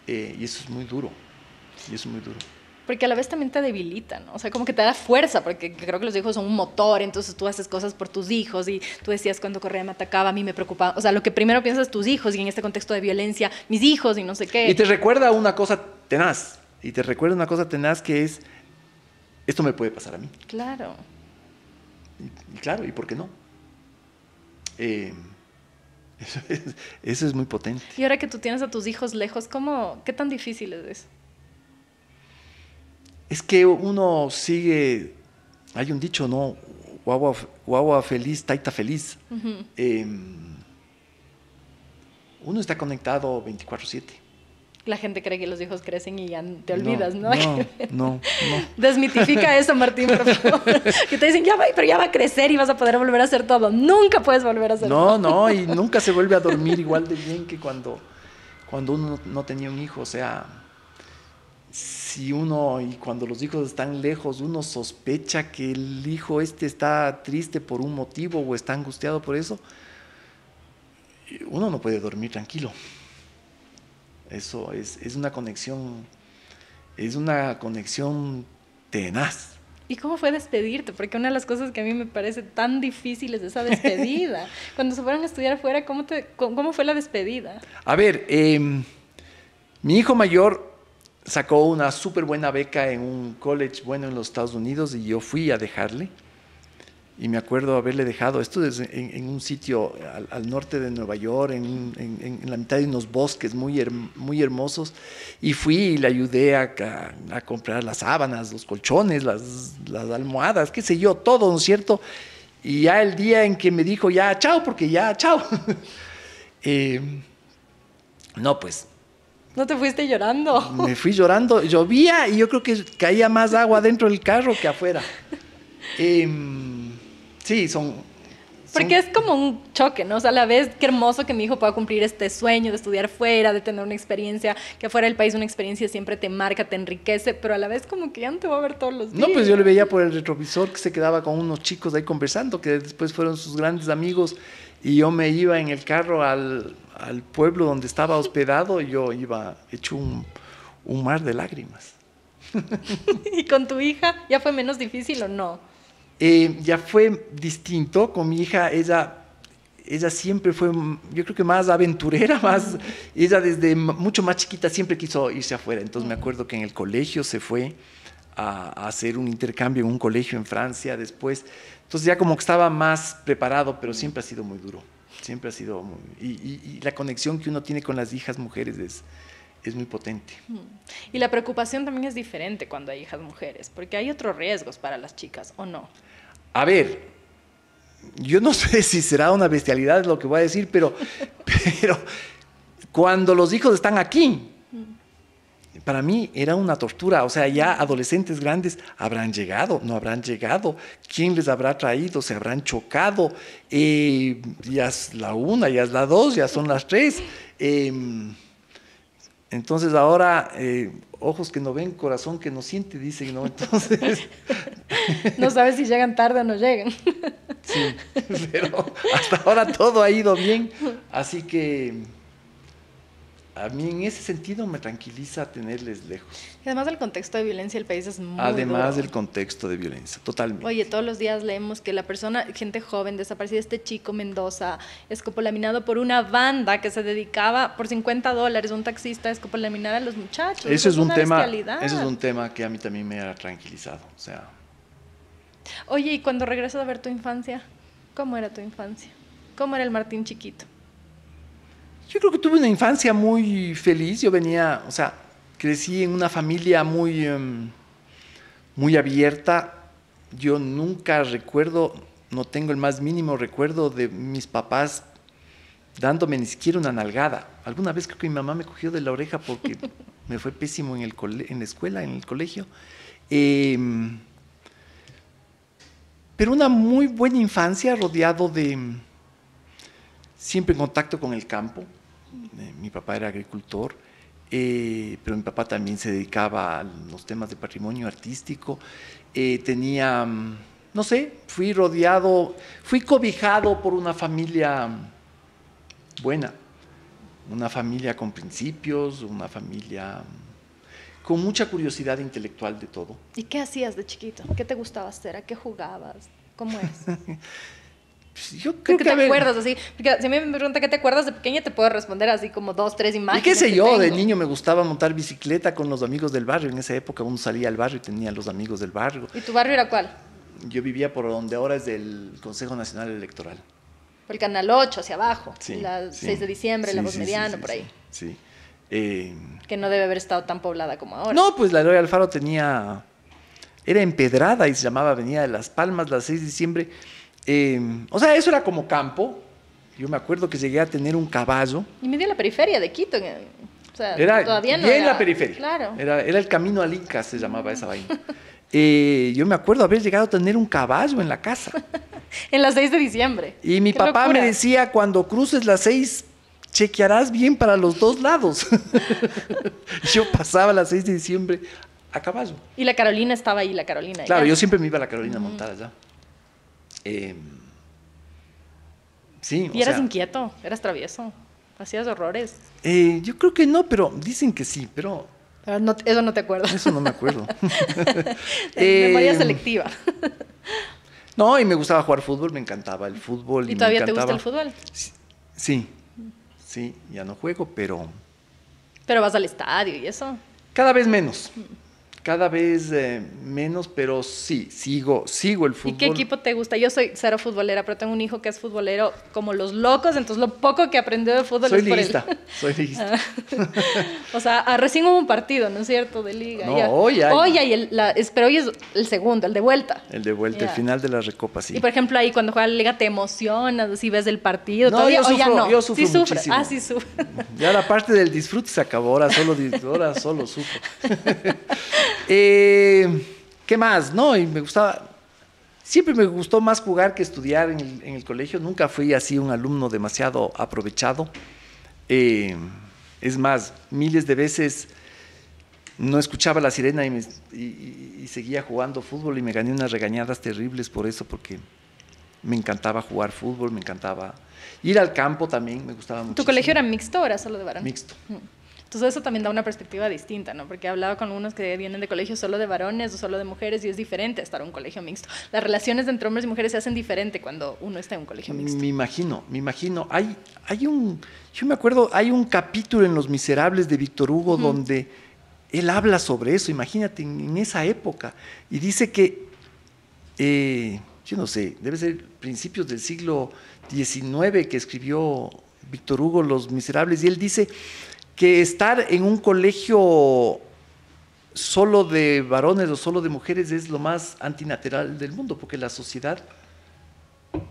Eh, y eso es muy duro. Y eso es muy duro porque a la vez también te debilitan, ¿no? o sea, como que te da fuerza, porque creo que los hijos son un motor, entonces tú haces cosas por tus hijos y tú decías cuando Correa me atacaba, a mí me preocupaba, o sea, lo que primero piensas tus hijos y en este contexto de violencia, mis hijos y no sé qué. Y te recuerda una cosa tenaz, y te recuerda una cosa tenaz que es, esto me puede pasar a mí. Claro. Y, claro, ¿y por qué no? Eh, eso, es, muy potente. Y ahora que tú tienes a tus hijos lejos, ¿cómo, ¿qué tan difícil es eso? Es que uno sigue, hay un dicho, ¿no? Guagua, feliz, taita feliz. Em, uno está conectado 24/7. La gente cree que los hijos crecen y ya te olvidas, ¿no? No, no, Desmitifica eso, Martín, por favor. que te dicen, ya va, pero ya va a crecer y vas a poder volver a hacer todo. Nunca puedes volver a hacer todo. No, no, y nunca se vuelve a dormir igual de bien que cuando, cuando uno no tenía un hijo. O sea, si uno, y cuando los hijos están lejos, uno sospecha que el hijo este está triste por un motivo o está angustiado por eso, uno no puede dormir tranquilo. Eso es, es una conexión, es una conexión tenaz. ¿Y cómo fue despedirte? Porque una de las cosas que a mí me parece tan difícil es esa despedida. Cuando se fueron a estudiar afuera, ¿cómo, te, cómo fue la despedida? A ver, em, mi hijo mayor sacó una súper buena beca en un college bueno en los Estados Unidos y yo fui a dejarle y me acuerdo haberle dejado, esto en, un sitio al, norte de Nueva York, en, la mitad de unos bosques muy, muy hermosos, y fui y le ayudé a, comprar las sábanas, los colchones, las, las, almohadas, qué sé yo, todo, ¿no es cierto? Y ya el día en que me dijo, ya, chao, porque ya, chao. Eh, no, pues. ¿No te fuiste llorando? Me fui llorando, llovía y yo creo que caía más agua dentro del carro que afuera. Eh, Sí, son, Porque es como un choque, ¿no? O sea, a la vez, qué hermoso que mi hijo pueda cumplir este sueño de estudiar fuera, de tener una experiencia, que fuera del país una experiencia siempre te marca, te enriquece, pero a la vez como que ya no te va a ver todos los días. No, pues yo le veía por el retrovisor que se quedaba con unos chicos ahí conversando, que después fueron sus grandes amigos, y yo me iba en el carro al, al pueblo donde estaba hospedado, yo iba hecho un, un mar de lágrimas. ¿Y con tu hija ya fue menos difícil o no? Eh, ya fue distinto. Con mi hija, ella, ella siempre fue, yo creo que más aventurera, más, ella desde mucho más chiquita siempre quiso irse afuera, entonces me acuerdo que en el colegio se fue a, hacer un intercambio en un colegio en Francia después, entonces ya como que estaba más preparado, pero siempre ha sido muy duro, siempre ha sido, muy, y, y la conexión que uno tiene con las hijas mujeres es, es muy potente. Y la preocupación también es diferente cuando hay hijas mujeres, porque hay otros riesgos para las chicas, ¿o no? A ver, yo no sé si será una bestialidad lo que voy a decir, pero, pero cuando los hijos están aquí, para mí era una tortura, o sea, ya adolescentes grandes habrán llegado, no habrán llegado, quién les habrá traído, se habrán chocado, eh, ya es la una, ya es la dos, ya son las tres. Em, entonces ahora, eh, ojos que no ven, corazón que no siente, dicen, ¿no? Entonces... no sabes si llegan tarde o no llegan. sí, pero hasta ahora todo ha ido bien, así que a mí en ese sentido me tranquiliza tenerles lejos. Además del contexto de violencia, el país es muy Además del contexto de violencia, totalmente. Oye, todos los días leemos que la persona, gente joven, desaparecida, este chico Mendoza, escopolaminado por una banda que se dedicaba por 50 dólares, un taxista, escopolaminar a los muchachos. Eso es, un tema, eso es un tema que a mí también me ha tranquilizado, o sea... Oye, y cuando regresas a ver tu infancia, ¿cómo era tu infancia? ¿Cómo era el Martín chiquito? Yo creo que tuve una infancia muy feliz. Yo venía, o sea, crecí en una familia muy, em, muy abierta. Yo nunca recuerdo, no tengo el más mínimo recuerdo de mis papás dándome ni siquiera una nalgada. Alguna vez creo que mi mamá me cogió de la oreja porque me fue pésimo en, el en la escuela, en el colegio. Em, pero una muy buena infancia rodeado de, siempre en contacto con el campo. Eh, mi papá era agricultor, eh, pero mi papá también se dedicaba a los temas de patrimonio artístico. Eh, tenía, mm, no sé, fui rodeado, fui cobijado por una familia buena, una familia con principios, una familia mm, con mucha curiosidad intelectual de todo. ¿Y qué hacías de chiquito? ¿Qué te gustaba hacer? ¿A qué jugabas? ¿Cómo es? Pues, yo creo ¿Qué te acuerdas así? Porque si a mí me pregunta qué te acuerdas de pequeña, te puedo responder así como dos, tres imágenes. ¿Y qué sé yo? De niño me gustaba montar bicicleta con los amigos del barrio. En esa época uno salía al barrio y tenía los amigos del barrio. ¿Y tu barrio era cuál? Yo vivía por donde ahora es el Consejo Nacional Electoral. Por el Canal 8, hacia abajo. Sí, la 6 de diciembre, la voz mediana, por ahí. Sí. Eh, que no debe haber estado tan poblada como ahora. No, pues la Eloy Alfaro tenía. Era empedrada y se llamaba Avenida de las Palmas, la 6 de diciembre Em, o sea, eso era como campo. Yo me acuerdo que llegué a tener un caballo. Y me dio la periferia de Quito. O sea, era todavía no era, la periferia. Claro. Era, era, el camino al Inca, se llamaba esa vaina. Eh, yo me acuerdo haber llegado a tener un caballo en la casa. en las 6 de diciembre. Y mi papá me decía, cuando cruces las 6, chequearás bien para los dos lados. yo pasaba las 6 de diciembre a caballo. Y la Carolina estaba ahí, la Carolina. Claro, yo siempre me iba a la Carolina montada ya. Em, sí. ¿Y eras inquieto? ¿Eras travieso? ¿Hacías horrores? Eh, yo creo que no, pero dicen que sí, pero Pero no, eso no te acuerdas. Eso no me acuerdo. Memoria Eh, selectiva. No, y me gustaba jugar fútbol, me encantaba el fútbol. ¿Y me todavía te gusta el fútbol? Sí, sí, ya no juego, pero Pero vas al estadio y eso. cada vez menos. Cada vez eh, menos, pero sí, sigo, sigo el fútbol. ¿Y qué equipo te gusta? Yo soy cero futbolera, pero tengo un hijo que es futbolero como los locos, entonces lo poco que aprendió de fútbol Soy es por él. liguista, soy liguista. o sea, ah, recién hubo un partido, ¿no es cierto? De liga. No, ya. hoy hay. Hoy hay el, la- es- pero hoy es el segundo, el de vuelta. El de vuelta, el final de la recopa, sí. Y por ejemplo, ahí cuando juega la liga te emocionas, si ves el partido, No, todavía yo o ya sufro- no. yo sufro sí muchísimo. Ah, sí sufre. Ya la parte del disfrute se acabó, ahora solo, ahora solo sufro. Eh, ¿Qué más? No, y me gustaba, siempre me gustó más jugar que estudiar en el, en el colegio, nunca fui así un alumno demasiado aprovechado. Eh, es más, miles de veces no escuchaba la sirena y, me- y- seguía jugando fútbol y me gané unas regañadas terribles por eso, porque me encantaba jugar fútbol, me encantaba ir al campo también, me gustaba mucho. ¿Tu colegio era mixto o era solo de varones? Mixto. Entonces eso también da una perspectiva distinta, ¿no? Porque he hablado con algunos que vienen de colegios solo de varones o solo de mujeres y es diferente estar en un colegio mixto. Las relaciones entre hombres y mujeres se hacen diferente cuando uno está en un colegio mixto. Me imagino, me imagino. Hay, hay un, yo me acuerdo, hay un capítulo en Los Miserables de Víctor Hugo donde él habla sobre eso, imagínate, en, en esa época, y dice que, eh, yo no sé, debe ser principios del siglo XIX que escribió Víctor Hugo Los Miserables, y él dice que estar en un colegio solo de varones o solo de mujeres es lo más antinatural del mundo, porque la sociedad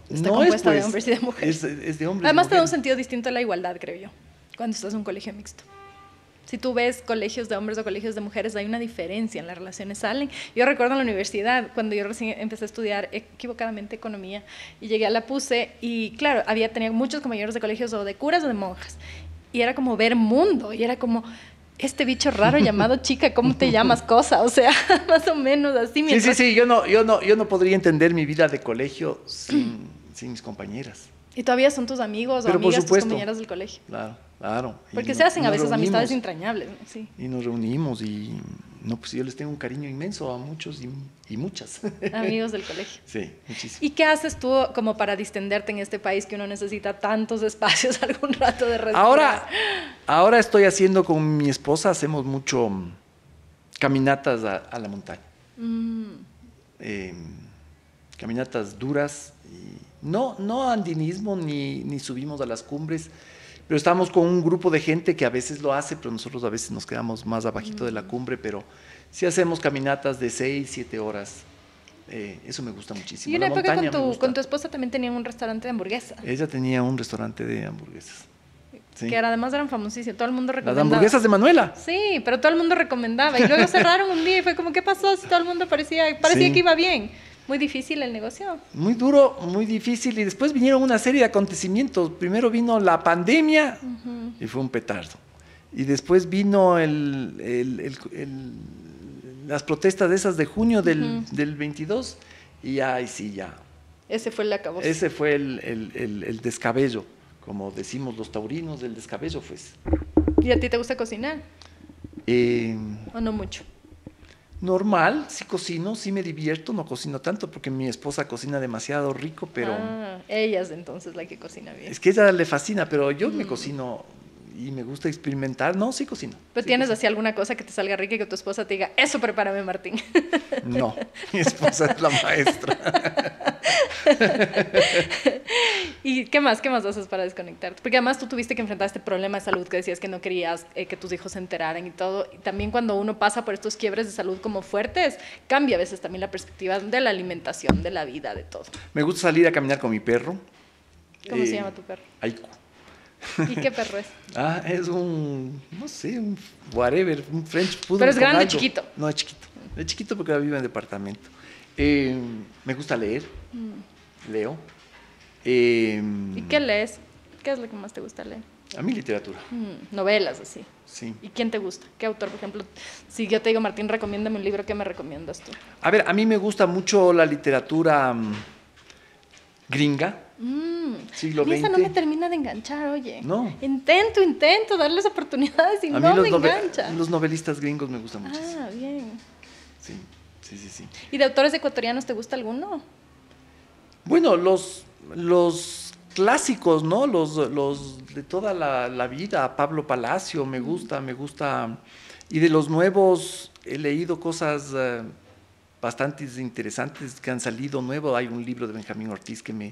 Está no compuesta de pues, hombres y de mujeres. Es, es de hombres. y Además te da un sentido distinto a la igualdad, creo yo, cuando estás en un colegio mixto. Si tú ves colegios de hombres o colegios de mujeres, hay una diferencia en las relaciones. Salen. Yo recuerdo en la universidad, cuando yo recién empecé a estudiar equivocadamente economía y llegué a la PUSE, y claro, había tenido muchos compañeros de colegios o de curas o de monjas. Y era como ver mundo, y era como, este bicho raro llamado chica, ¿cómo te llamas cosa? O sea, más o menos así. Sí, sí, mientras- sí, yo no, yo no, yo no podría entender mi vida de colegio sin, sin mis compañeras. Y todavía son tus amigos o Pero por amigas, tus compañeras del colegio. Claro, claro. Porque se hacen a veces amistades entrañables, ¿no? Sí. Y nos reunimos y no, pues yo les tengo un cariño inmenso a muchos y, y muchas. Amigos del colegio. Sí, muchísimo. ¿Y qué haces tú como para distenderte en este país que uno necesita tantos espacios algún rato de respirar? Ahora, ahora estoy haciendo con mi esposa, hacemos mucho mm, caminatas a, a la montaña. Mm, eh, caminatas duras. y no, no andinismo ni, ni subimos a las cumbres, pero estamos con un grupo de gente que a veces lo hace, pero nosotros a veces nos quedamos más abajito de la Mm. cumbre, pero sí hacemos caminatas de 6, 7 horas. Eh, eso me gusta muchísimo. y una La época con tu, con tu esposa también tenían un restaurante de hamburguesa, Ella tenía un restaurante de hamburguesas. Sí. que además eran famosísimos, todo el mundo Las recomendaba. hamburguesas de Manuela. Sí, pero todo el mundo recomendaba. Y luego cerraron un día y fue como, ¿qué pasó? Si todo el mundo parecía, parecía Sí. que iba bien. Muy difícil el negocio. Muy duro, muy difícil. Y después vinieron una serie de acontecimientos. Primero vino la pandemia y fue un petardo. Y después vino el- el- el- el- las protestas de esas de junio del, del 22 y ay, sí, ya. Ese fue el acabó. Ese fue el, el- el- el descabello, como decimos los taurinos, del descabello, pues. ¿Y a ti te gusta cocinar? Eh, ¿O no mucho? Normal, sí cocino, sí me divierto, no cocino tanto porque mi esposa cocina demasiado rico, pero... Ah, ella es entonces la que cocina bien. Es que ella le fascina, pero yo Mm. me cocino y me gusta experimentar. No, sí cocino. Pero sí tienes cocino. así alguna cosa que te salga rica y que tu esposa te diga, eso prepárame, Martín. No, mi esposa es la maestra. ¿Y qué más? ¿Qué más haces para desconectarte? Porque además tú tuviste que enfrentar este problema de salud que decías que no querías eh, que tus hijos se enteraran y todo. Y también cuando uno pasa por estos quiebres de salud como fuertes, cambia a veces también la perspectiva de la alimentación, de la vida, de todo. Me gusta salir a caminar con mi perro. ¿Cómo se Eh, llama tu perro? Aiku. ¿Y qué perro es? Ah, es un, no sé, un whatever, un French poodle. Pero es grande o chiquito. No, es chiquito. Es chiquito porque vive en departamento. Eh, me gusta leer. Leo. Eh, Mm. ¿Y qué lees? ¿Qué es lo que más te gusta leer? A mí literatura, Mm, novelas, así. sí. ¿Y quién te gusta? ¿Qué autor, por ejemplo? Si yo te digo, Martín, recomiéndame un libro, ¿qué me recomiendas tú? A ver, a mí me gusta mucho la literatura mm, gringa. Mm. Siglo A mí esa no me termina de enganchar, oye. No. Intento, intento darles oportunidades y A no me engancha. los novelistas gringos me gustan muchísimo. Ah, bien. Sí, sí, sí, sí. ¿Y de autores ecuatorianos te gusta alguno? Bueno, los, los clásicos, ¿no? Los, los de toda la, la vida, Pablo Palacio, me gusta, me gusta. Y de los nuevos he leído cosas eh, bastante interesantes que han salido nuevos. Hay un libro de Benjamín Ortiz que me,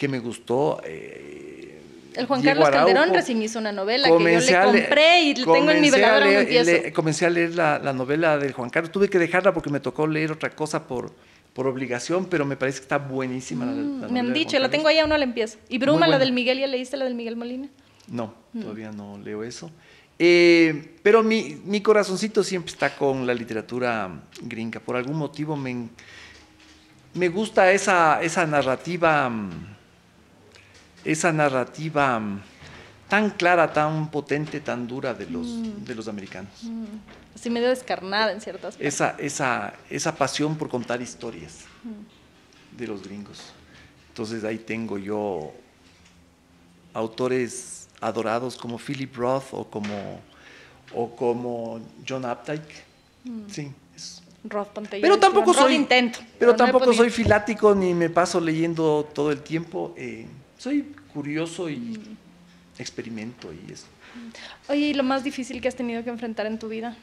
que me gustó. eh, El Juan Diego Carlos Calderón recién hizo una novela que yo le le- compré y le tengo en mi veladora, leer- empiezo. le- comencé a leer la, la novela de Juan Carlos. Tuve que dejarla porque me tocó leer otra cosa por, por obligación, pero me parece que está buenísima. la- la Mm, novela me han dicho, la tengo ahí, aún no la empiezo. ¿Y Bruma, la del Miguel, ya leíste la del Miguel Molina? No, Mm. todavía no leo eso. Eh, pero mi, mi corazoncito siempre está con la literatura gringa. Por algún motivo me, me gusta esa, esa narrativa, mm, esa narrativa mm, tan clara, tan potente, tan dura de los, Mm. de los americanos. Así medio descarnada en ciertas partes. Esa, esa, esa pasión por contar historias Mm. de los gringos. Entonces ahí tengo yo autores adorados como Philip Roth o como, o como John Updike. Sí, es- Roth Pantalla. Pero tampoco soy, intento. pero no he tampoco soy filático ni me paso leyendo todo el tiempo. eh, soy curioso y experimento y eso. Oye, ¿y lo más difícil que has tenido que enfrentar en tu vida?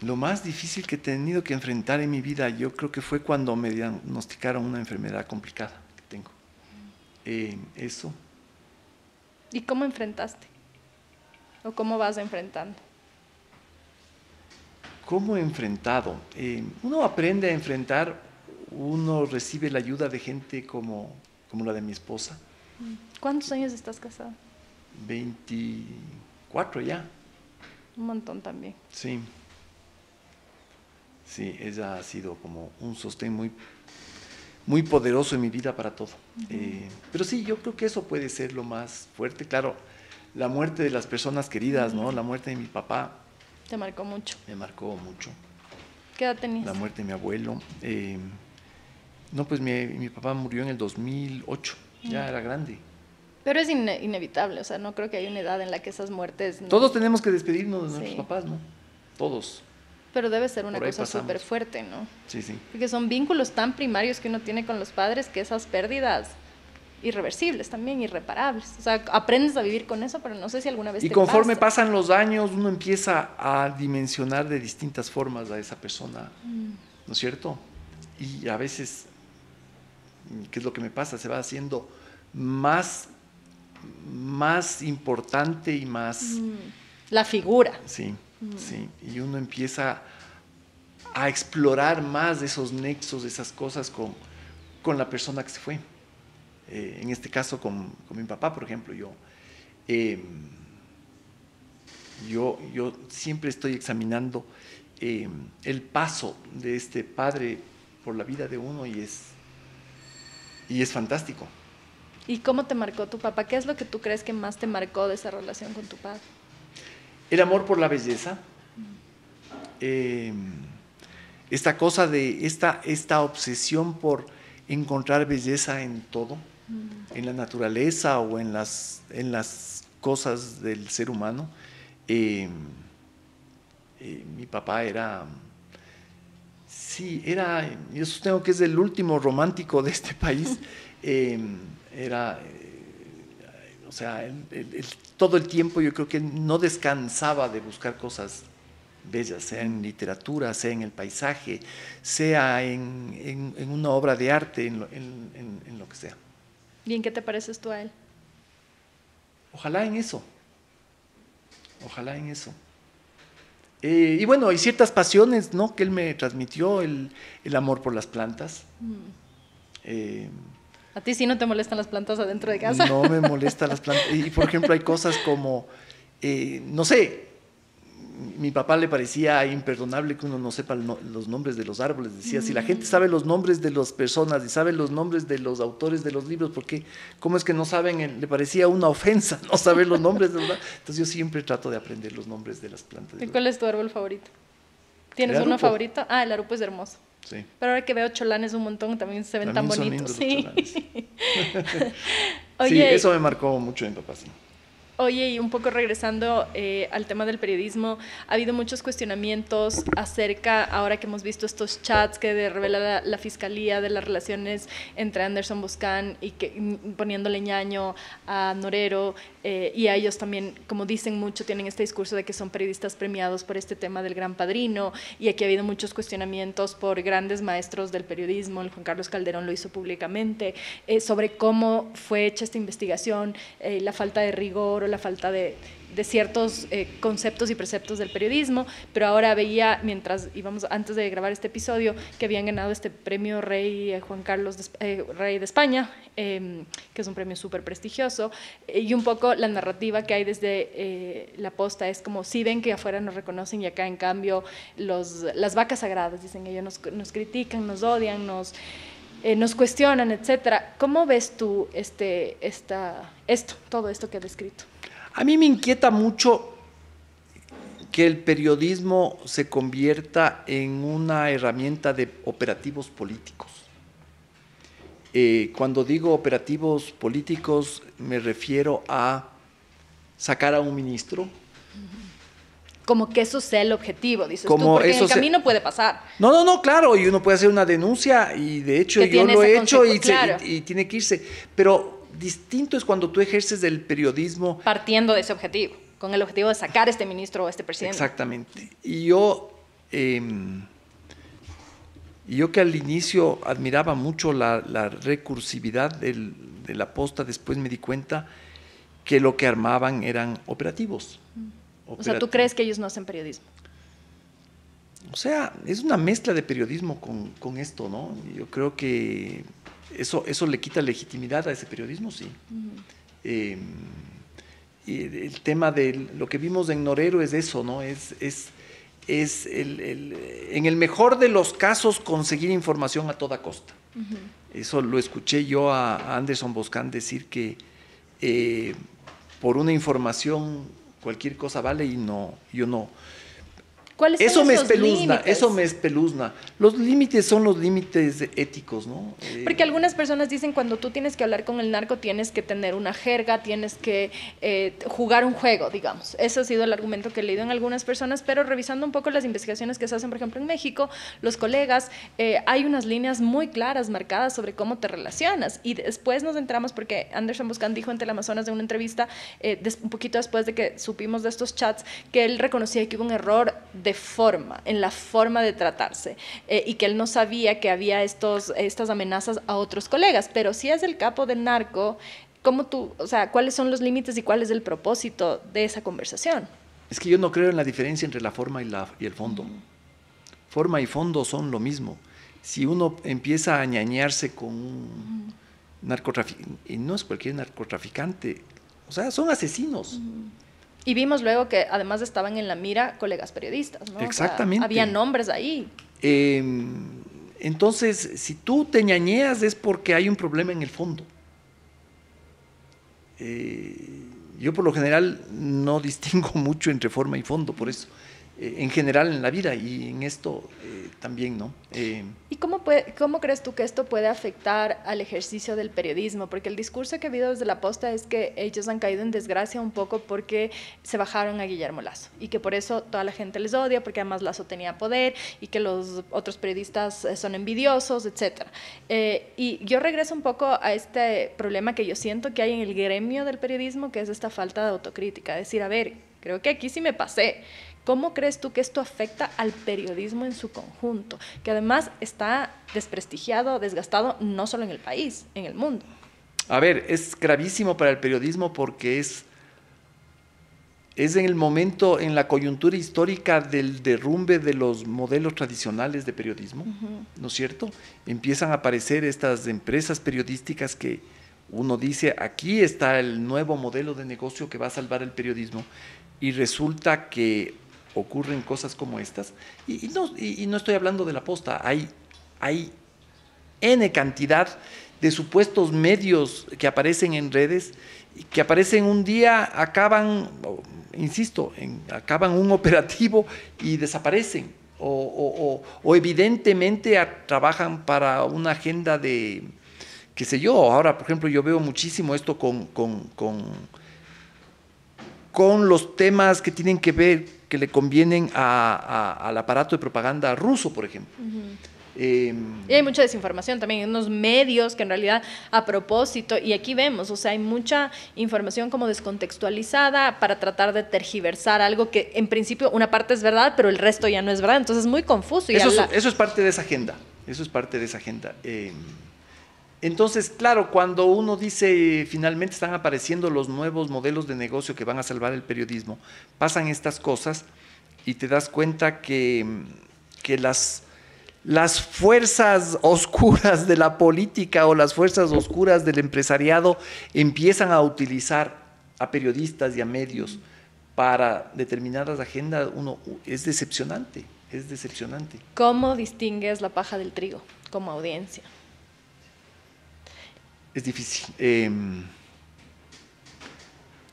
Lo más difícil que he tenido que enfrentar en mi vida, yo creo que fue cuando me diagnosticaron una enfermedad complicada que tengo. Eh, eso. ¿Y cómo enfrentaste? ¿O cómo vas enfrentando? ¿Cómo he enfrentado? Eh, uno aprende a enfrentar, uno recibe la ayuda de gente como, como la de mi esposa, ¿Cuántos años estás casado? 24 ya, Un montón también. sí. Sí, ella ha sido como un sostén muy, muy poderoso en mi vida para todo. Eh, pero sí, yo creo que eso puede ser lo más fuerte. Claro, la muerte de las personas queridas, ¿no? La muerte de mi papá Te marcó mucho. me marcó mucho. ¿Qué edad tenías? la muerte de mi abuelo. eh, no, pues mi, mi papá murió en el 2008, ya era grande. Pero es ine- inevitable, o sea, no creo que haya una edad en la que esas muertes... no- Todos tenemos que despedirnos de Sí. nuestros papás, ¿no? Todos. Pero debe ser una cosa súper fuerte, ¿no? Sí, sí. Porque son vínculos tan primarios que uno tiene con los padres que esas pérdidas irreversibles también, irreparables. O sea, aprendes a vivir con eso, pero no sé si alguna vez Y te conforme pasa. pasan los años, uno empieza a dimensionar de distintas formas a esa persona, ¿no es cierto? Y a veces, ¿qué es lo que me pasa? Se va haciendo más, más importante y más... Mm, La figura. Sí, sí. Y uno empieza a explorar más de esos nexos, de esas cosas con, con la persona que se fue. Eh, en este caso con, con mi papá, por ejemplo, yo, eh, yo, yo siempre estoy examinando eh, el paso de este padre por la vida de uno y es, y es fantástico. ¿Y cómo te marcó tu papá? ¿Qué es lo que tú crees que más te marcó de esa relación con tu padre? El amor por la belleza. eh, esta cosa de esta, esta obsesión por encontrar belleza en todo, en la naturaleza o en las, en las cosas del ser humano. Eh, eh, mi papá era, sí, era, yo sostengo que es el último romántico de este país. Eh, era, eh, o sea, todo el tiempo yo creo que no descansaba de buscar cosas bellas, sea en literatura, sea en el paisaje, sea en, en- en una obra de arte, en lo, en- lo que sea. ¿Y en qué te pareces tú a él? Ojalá en eso. Ojalá en eso. Eh, y bueno, hay ciertas pasiones ¿no? que él me transmitió, el, el amor por las plantas. Eh, ¿A ti sí no te molestan las plantas adentro de casa? No me molesta las plantas. Y por ejemplo, hay cosas como, eh, no sé, mi papá le parecía imperdonable que uno no sepa no- los nombres de los árboles. Decía, si la gente sabe los nombres de las personas y sabe los nombres de los autores de los libros, ¿por qué? ¿Cómo es que no saben? le parecía una ofensa no saber los nombres de los Entonces yo siempre trato de aprender los nombres de las plantas. ¿Y cuál es tu árbol favorito? ¿Tienes uno favorito? Ah, el arupo es hermoso. Sí. Pero ahora que veo cholanes un montón, también se ven tan bonitos. sí. sí, eso me marcó mucho en papá, sí. Oye, y un poco regresando eh, al tema del periodismo, ha habido muchos cuestionamientos acerca, ahora que hemos visto estos chats que revela la, Fiscalía de las relaciones entre Anderson Buscán y que, mm, poniéndole ñaño a Norero, eh, y a ellos también, como dicen mucho, tienen este discurso de que son periodistas premiados por este tema del gran padrino, y aquí ha habido muchos cuestionamientos por grandes maestros del periodismo, el Juan Carlos Calderón lo hizo públicamente, eh, sobre cómo fue hecha esta investigación, la falta de rigor la falta de, ciertos eh, conceptos y preceptos del periodismo, pero ahora veía, mientras íbamos antes de grabar este episodio, que habían ganado este premio Rey eh, Juan Carlos eh, Rey de España, em, que es un premio súper prestigioso, y un poco la narrativa que hay desde la posta es como, si ven que afuera nos reconocen y acá en cambio los, las vacas sagradas, dicen ellos, nos, critican, nos odian, nos... nos cuestionan, etcétera. ¿Cómo ves tú este, esta, esto, todo esto que he descrito? A mí me inquieta mucho que el periodismo se convierta en una herramienta de operativos políticos. Eh, cuando digo operativos políticos me refiero a sacar a un ministro. Como que eso sea el objetivo, dices Como tú, porque en el camino puede pasar. No, no, no, claro, y uno puede hacer una denuncia y de hecho yo lo he hecho y, y tiene que irse. Pero distinto es cuando tú ejerces el periodismo. Partiendo de ese objetivo, con el objetivo de sacar a este ministro o a este presidente. Exactamente. Y yo, em, yo que al inicio admiraba mucho la, recursividad de la posta, después me di cuenta que lo que armaban eran operativos. O sea, ¿tú crees que ellos no hacen periodismo? O sea, es una mezcla de periodismo con, con esto, ¿no? Yo creo que eso, eso le quita legitimidad a ese periodismo, sí. Em, y el tema de lo que vimos en Norero es eso, ¿no? Es, es, es el, en el mejor de los casos conseguir información a toda costa. Eso lo escuché yo a Anderson Boscan decir que eh, por una información cualquier cosa vale y no, yo no, eso me espeluzna, eso me espeluzna. Los límites son los límites éticos, ¿no? Eh, Porque algunas personas dicen cuando tú tienes que hablar con el narco tienes que tener una jerga, tienes que eh, jugar un juego, digamos. Ese ha sido el argumento que he leído en algunas personas, pero revisando un poco las investigaciones que se hacen, por ejemplo, en México, los colegas, eh, hay unas líneas muy claras marcadas sobre cómo te relacionas. Y después nos entramos, porque Anderson Buscan dijo en Teleamazonas de una entrevista, un poquito después de que supimos de estos chats, que él reconocía que hubo un error de de forma, en la forma de tratarse, eh, y que él no sabía que había estos, estas amenazas a otros colegas, pero si es el capo del narco, ¿cómo tú, o sea, cuáles son los límites y cuál es el propósito de esa conversación? Es que yo no creo en la diferencia entre la forma y, la, y el fondo. Forma y fondo son lo mismo. Si uno empieza a añañarse con un narcotraficante, y no es cualquier narcotraficante, o sea, son asesinos. Y vimos luego que además estaban en la mira colegas periodistas, ¿no? Exactamente. había nombres ahí. Em, entonces, si tú te ñañeas es porque hay un problema en el fondo. Eh, yo por lo general no distingo mucho entre forma y fondo, por eso. Eh, en general en la vida y en esto eh, también, ¿no? Eh, ¿Y cómo, puede, cómo crees tú que esto puede afectar al ejercicio del periodismo? Porque el discurso que ha habido desde la posta es que ellos han caído en desgracia un poco porque se bajaron a Guillermo Lazo y que por eso toda la gente les odia, porque además Lazo tenía poder y que los otros periodistas son envidiosos, etc. y yo regreso un poco a este problema que yo siento que hay en el gremio del periodismo, que es esta falta de autocrítica, decir, a ver, creo que aquí sí me pasé ¿Cómo crees tú que esto afecta al periodismo en su conjunto? Que además está desprestigiado, desgastado, no solo en el país, en el mundo. A ver, es gravísimo para el periodismo porque es, es en el momento, en la coyuntura histórica del derrumbe de los modelos tradicionales de periodismo, ¿no es cierto? Empiezan a aparecer estas empresas periodísticas que uno dice, aquí está el nuevo modelo de negocio que va a salvar el periodismo, y resulta que ocurren cosas como estas. Y, no, y, estoy hablando de la posta, hay, hay N cantidad de supuestos medios que aparecen en redes, que aparecen un día, acaban, insisto, en, acaban un operativo y desaparecen. o, o, evidentemente trabajan para una agenda de, qué sé yo, ahora por ejemplo yo veo muchísimo esto con, con, con, con los temas que tienen que ver, que le convienen al aparato de propaganda ruso, por ejemplo. Em, y hay mucha desinformación también unos medios que en realidad a propósito, y aquí vemos, o sea, hay mucha información como descontextualizada para tratar de tergiversar algo que en principio una parte es verdad, pero el resto ya no es verdad, entonces es muy confuso. eso, es, parte de esa agenda, eso es parte de esa agenda. Em, entonces, claro, cuando uno dice finalmente están apareciendo los nuevos modelos de negocio que van a salvar el periodismo, pasan estas cosas y te das cuenta que, que las las fuerzas oscuras de la política o las fuerzas oscuras del empresariado empiezan a utilizar a periodistas y a medios para determinadas agendas, uno es decepcionante, es decepcionante. ¿Cómo distingues la paja del trigo como audiencia? Es difícil. Em,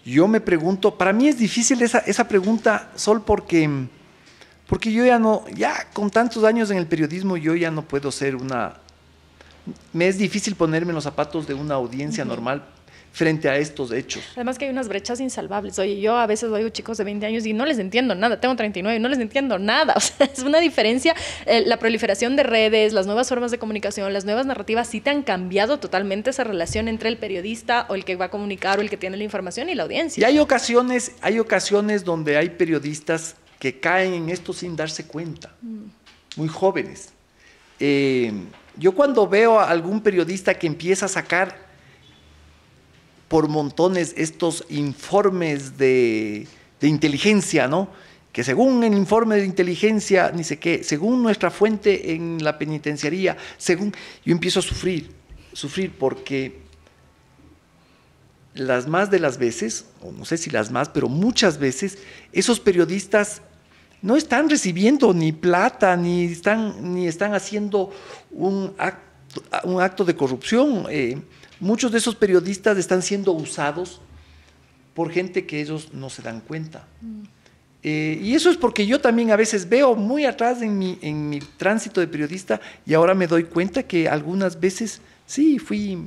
yo me pregunto, para mí es difícil esa, esa pregunta, Sol, porque porque yo ya no, ya con tantos años en el periodismo, yo ya no puedo ser una... Me es difícil ponerme en los zapatos de una audiencia normal frente a estos hechos. Además que hay unas brechas insalvables. Oye, yo a veces oigo chicos de 20 años y no les entiendo nada. Tengo 39 y no les entiendo nada. O sea, es una diferencia. Eh, la proliferación de redes, las nuevas formas de comunicación, las nuevas narrativas sí te han cambiado totalmente esa relación entre el periodista o el que va a comunicar o el que tiene la información y la audiencia. Y hay ocasiones, hay ocasiones donde hay periodistas que caen en esto sin darse cuenta, muy jóvenes. Eh, yo cuando veo a algún periodista que empieza a sacar por montones estos informes de, inteligencia, ¿no? Que según el informe de inteligencia, ni sé qué, según nuestra fuente en la penitenciaría, según yo empiezo a sufrir, sufrir porque las más de las veces, o no sé si las más, pero muchas veces, esos periodistas no están recibiendo ni plata, ni están, ni están haciendo un acto, un acto de corrupción. Eh, muchos de esos periodistas están siendo usados por gente que ellos no se dan cuenta. Mm. Eh, y eso es porque yo también a veces veo muy atrás en mi, en mi tránsito de periodista y ahora me doy cuenta que algunas veces sí fui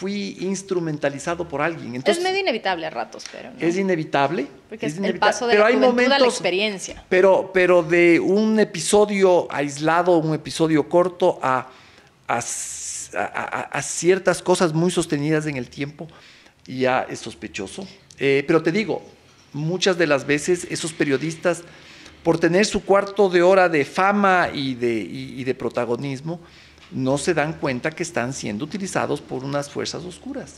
fui instrumentalizado por alguien. Entonces, es medio inevitable a ratos, pero. Es inevitable. Porque es, el paso de pero la hay momentos, a la experiencia. Pero, pero de un episodio aislado, un episodio corto, a, a, ciertas cosas muy sostenidas en el tiempo, ya es sospechoso. Eh, pero te digo, muchas de las veces esos periodistas, por tener su cuarto de hora de fama y de, y de protagonismo, no se dan cuenta que están siendo utilizados por unas fuerzas oscuras.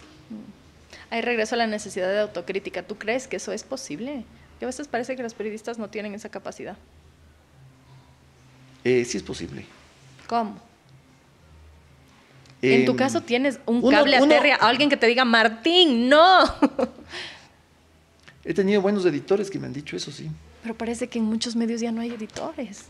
Hay regreso a la necesidad de autocrítica. ¿Tú crees que eso es posible? a veces parece que los periodistas no tienen esa capacidad. Eh, sí es posible. ¿Cómo? En tu em, caso tienes un cable a alguien que te diga, Martín, no. He tenido buenos editores que me han dicho eso, sí. Pero parece que en muchos medios ya no hay editores.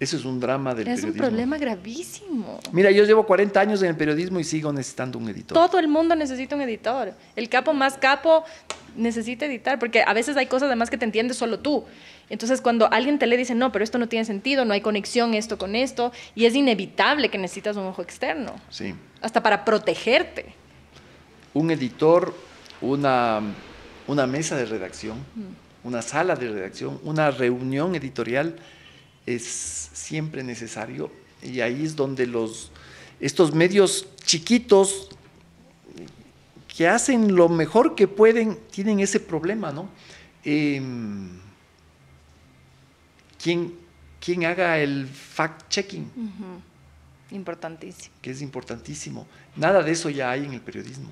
Eso es un drama del periodismo. Es un problema gravísimo. Mira, yo llevo 40 años en el periodismo y sigo necesitando un editor. Todo el mundo necesita un editor. El capo más capo necesita editar, porque a veces hay cosas además que te entiendes solo tú. Entonces, cuando alguien te le dice, no, pero esto no tiene sentido, no hay conexión esto con esto, y es inevitable que necesitas un ojo externo. Sí. Hasta para protegerte. Un editor, una, una mesa de redacción, mm. una sala de redacción, una reunión editorial es siempre necesario y ahí es donde los, estos medios chiquitos que hacen lo mejor que pueden tienen ese problema, ¿no? Em, ¿quién, haga el fact-checking? Importantísimo. Que es importantísimo. Nada de eso ya hay en el periodismo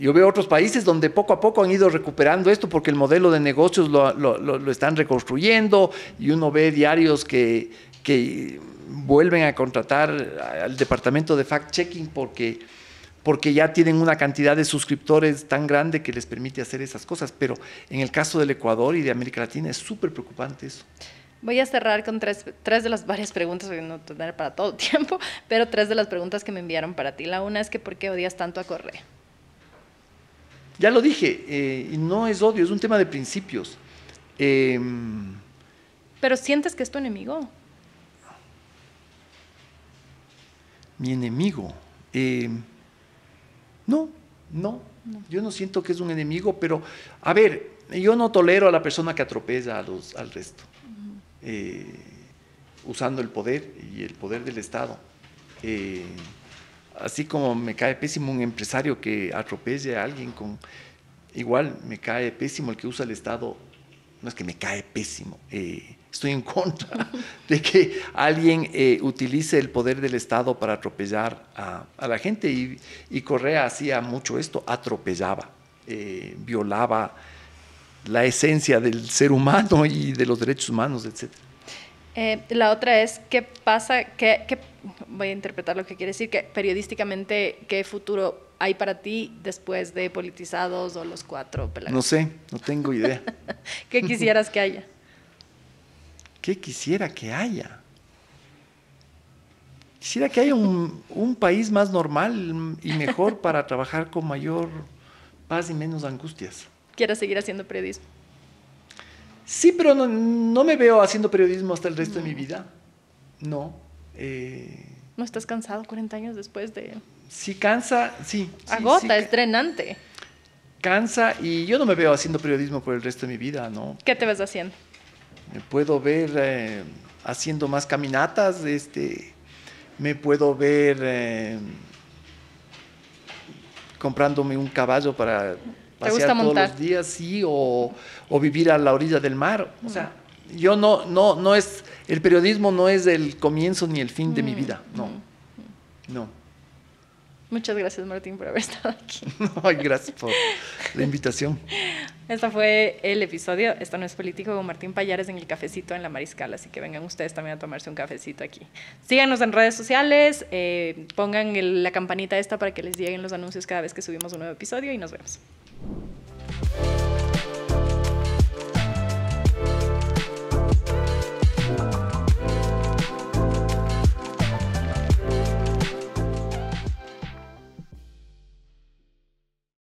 yo veo otros países donde poco a poco han ido recuperando esto porque el modelo de negocios lo, están reconstruyendo y uno ve diarios que, que vuelven a contratar al departamento de fact-checking porque, porque ya tienen una cantidad de suscriptores tan grande que les permite hacer esas cosas. Pero en el caso del Ecuador y de América Latina es súper preocupante eso. Voy a cerrar con tres, tres de las varias preguntas, que no tener para todo tiempo, pero tres de las preguntas que me enviaron para ti. La una es que ¿por qué odias tanto a Correa? Ya lo dije, eh, y no es odio, es un tema de principios. Em, Pero sientes que es tu enemigo. mi enemigo. Em, no, no, yo no siento que es un enemigo, pero a ver, yo no tolero a la persona que atropella a los, al resto, eh, usando el poder y el poder del Estado. Eh, así como me cae pésimo un empresario que atropelle a alguien con... Igual me cae pésimo el que usa el Estado, no es que me cae pésimo, eh, estoy en contra de que alguien eh, utilice el poder del Estado para atropellar a, a la gente y, y, Correa hacía mucho esto, atropellaba, eh, violaba la esencia del ser humano y de los derechos humanos, etc. Eh, la otra es, ¿qué pasa? Qué, qué, voy a interpretar lo que quiere decir, que periodísticamente, ¿qué futuro hay para ti después de Politizados o Los Cuatro Pelagatos? No sé, no tengo idea. ¿Qué quisieras que haya? ¿Qué quisiera que haya? Quisiera que haya un, un país más normal y mejor para trabajar con mayor paz y menos angustias. ¿Quieres seguir haciendo periodismo? Sí, pero no, no, me veo haciendo periodismo hasta el resto no. de mi vida. No. Eh, ¿No estás cansado 40 años después de...? Sí, cansa, sí. Agota, sí, sí, es drenante. Cansa y yo no me veo haciendo periodismo por el resto de mi vida, ¿no? ¿Qué te ves haciendo? Me puedo ver eh, haciendo más caminatas, este, me puedo ver eh, comprándome un caballo para pasear todos los días, sí, o, o, vivir a la orilla del mar. O sea, yo no, no, no es, el periodismo no es el comienzo ni el fin de mi vida, no, no. Muchas gracias, Martín, por haber estado aquí. Ay, gracias por la invitación. Este fue el episodio. Esto no es político con Martín Payares en el cafecito en la Mariscal. Así que vengan ustedes también a tomarse un cafecito aquí. Síganos en redes sociales. Eh, pongan el, la campanita esta para que les lleguen los anuncios cada vez que subimos un nuevo episodio y nos vemos.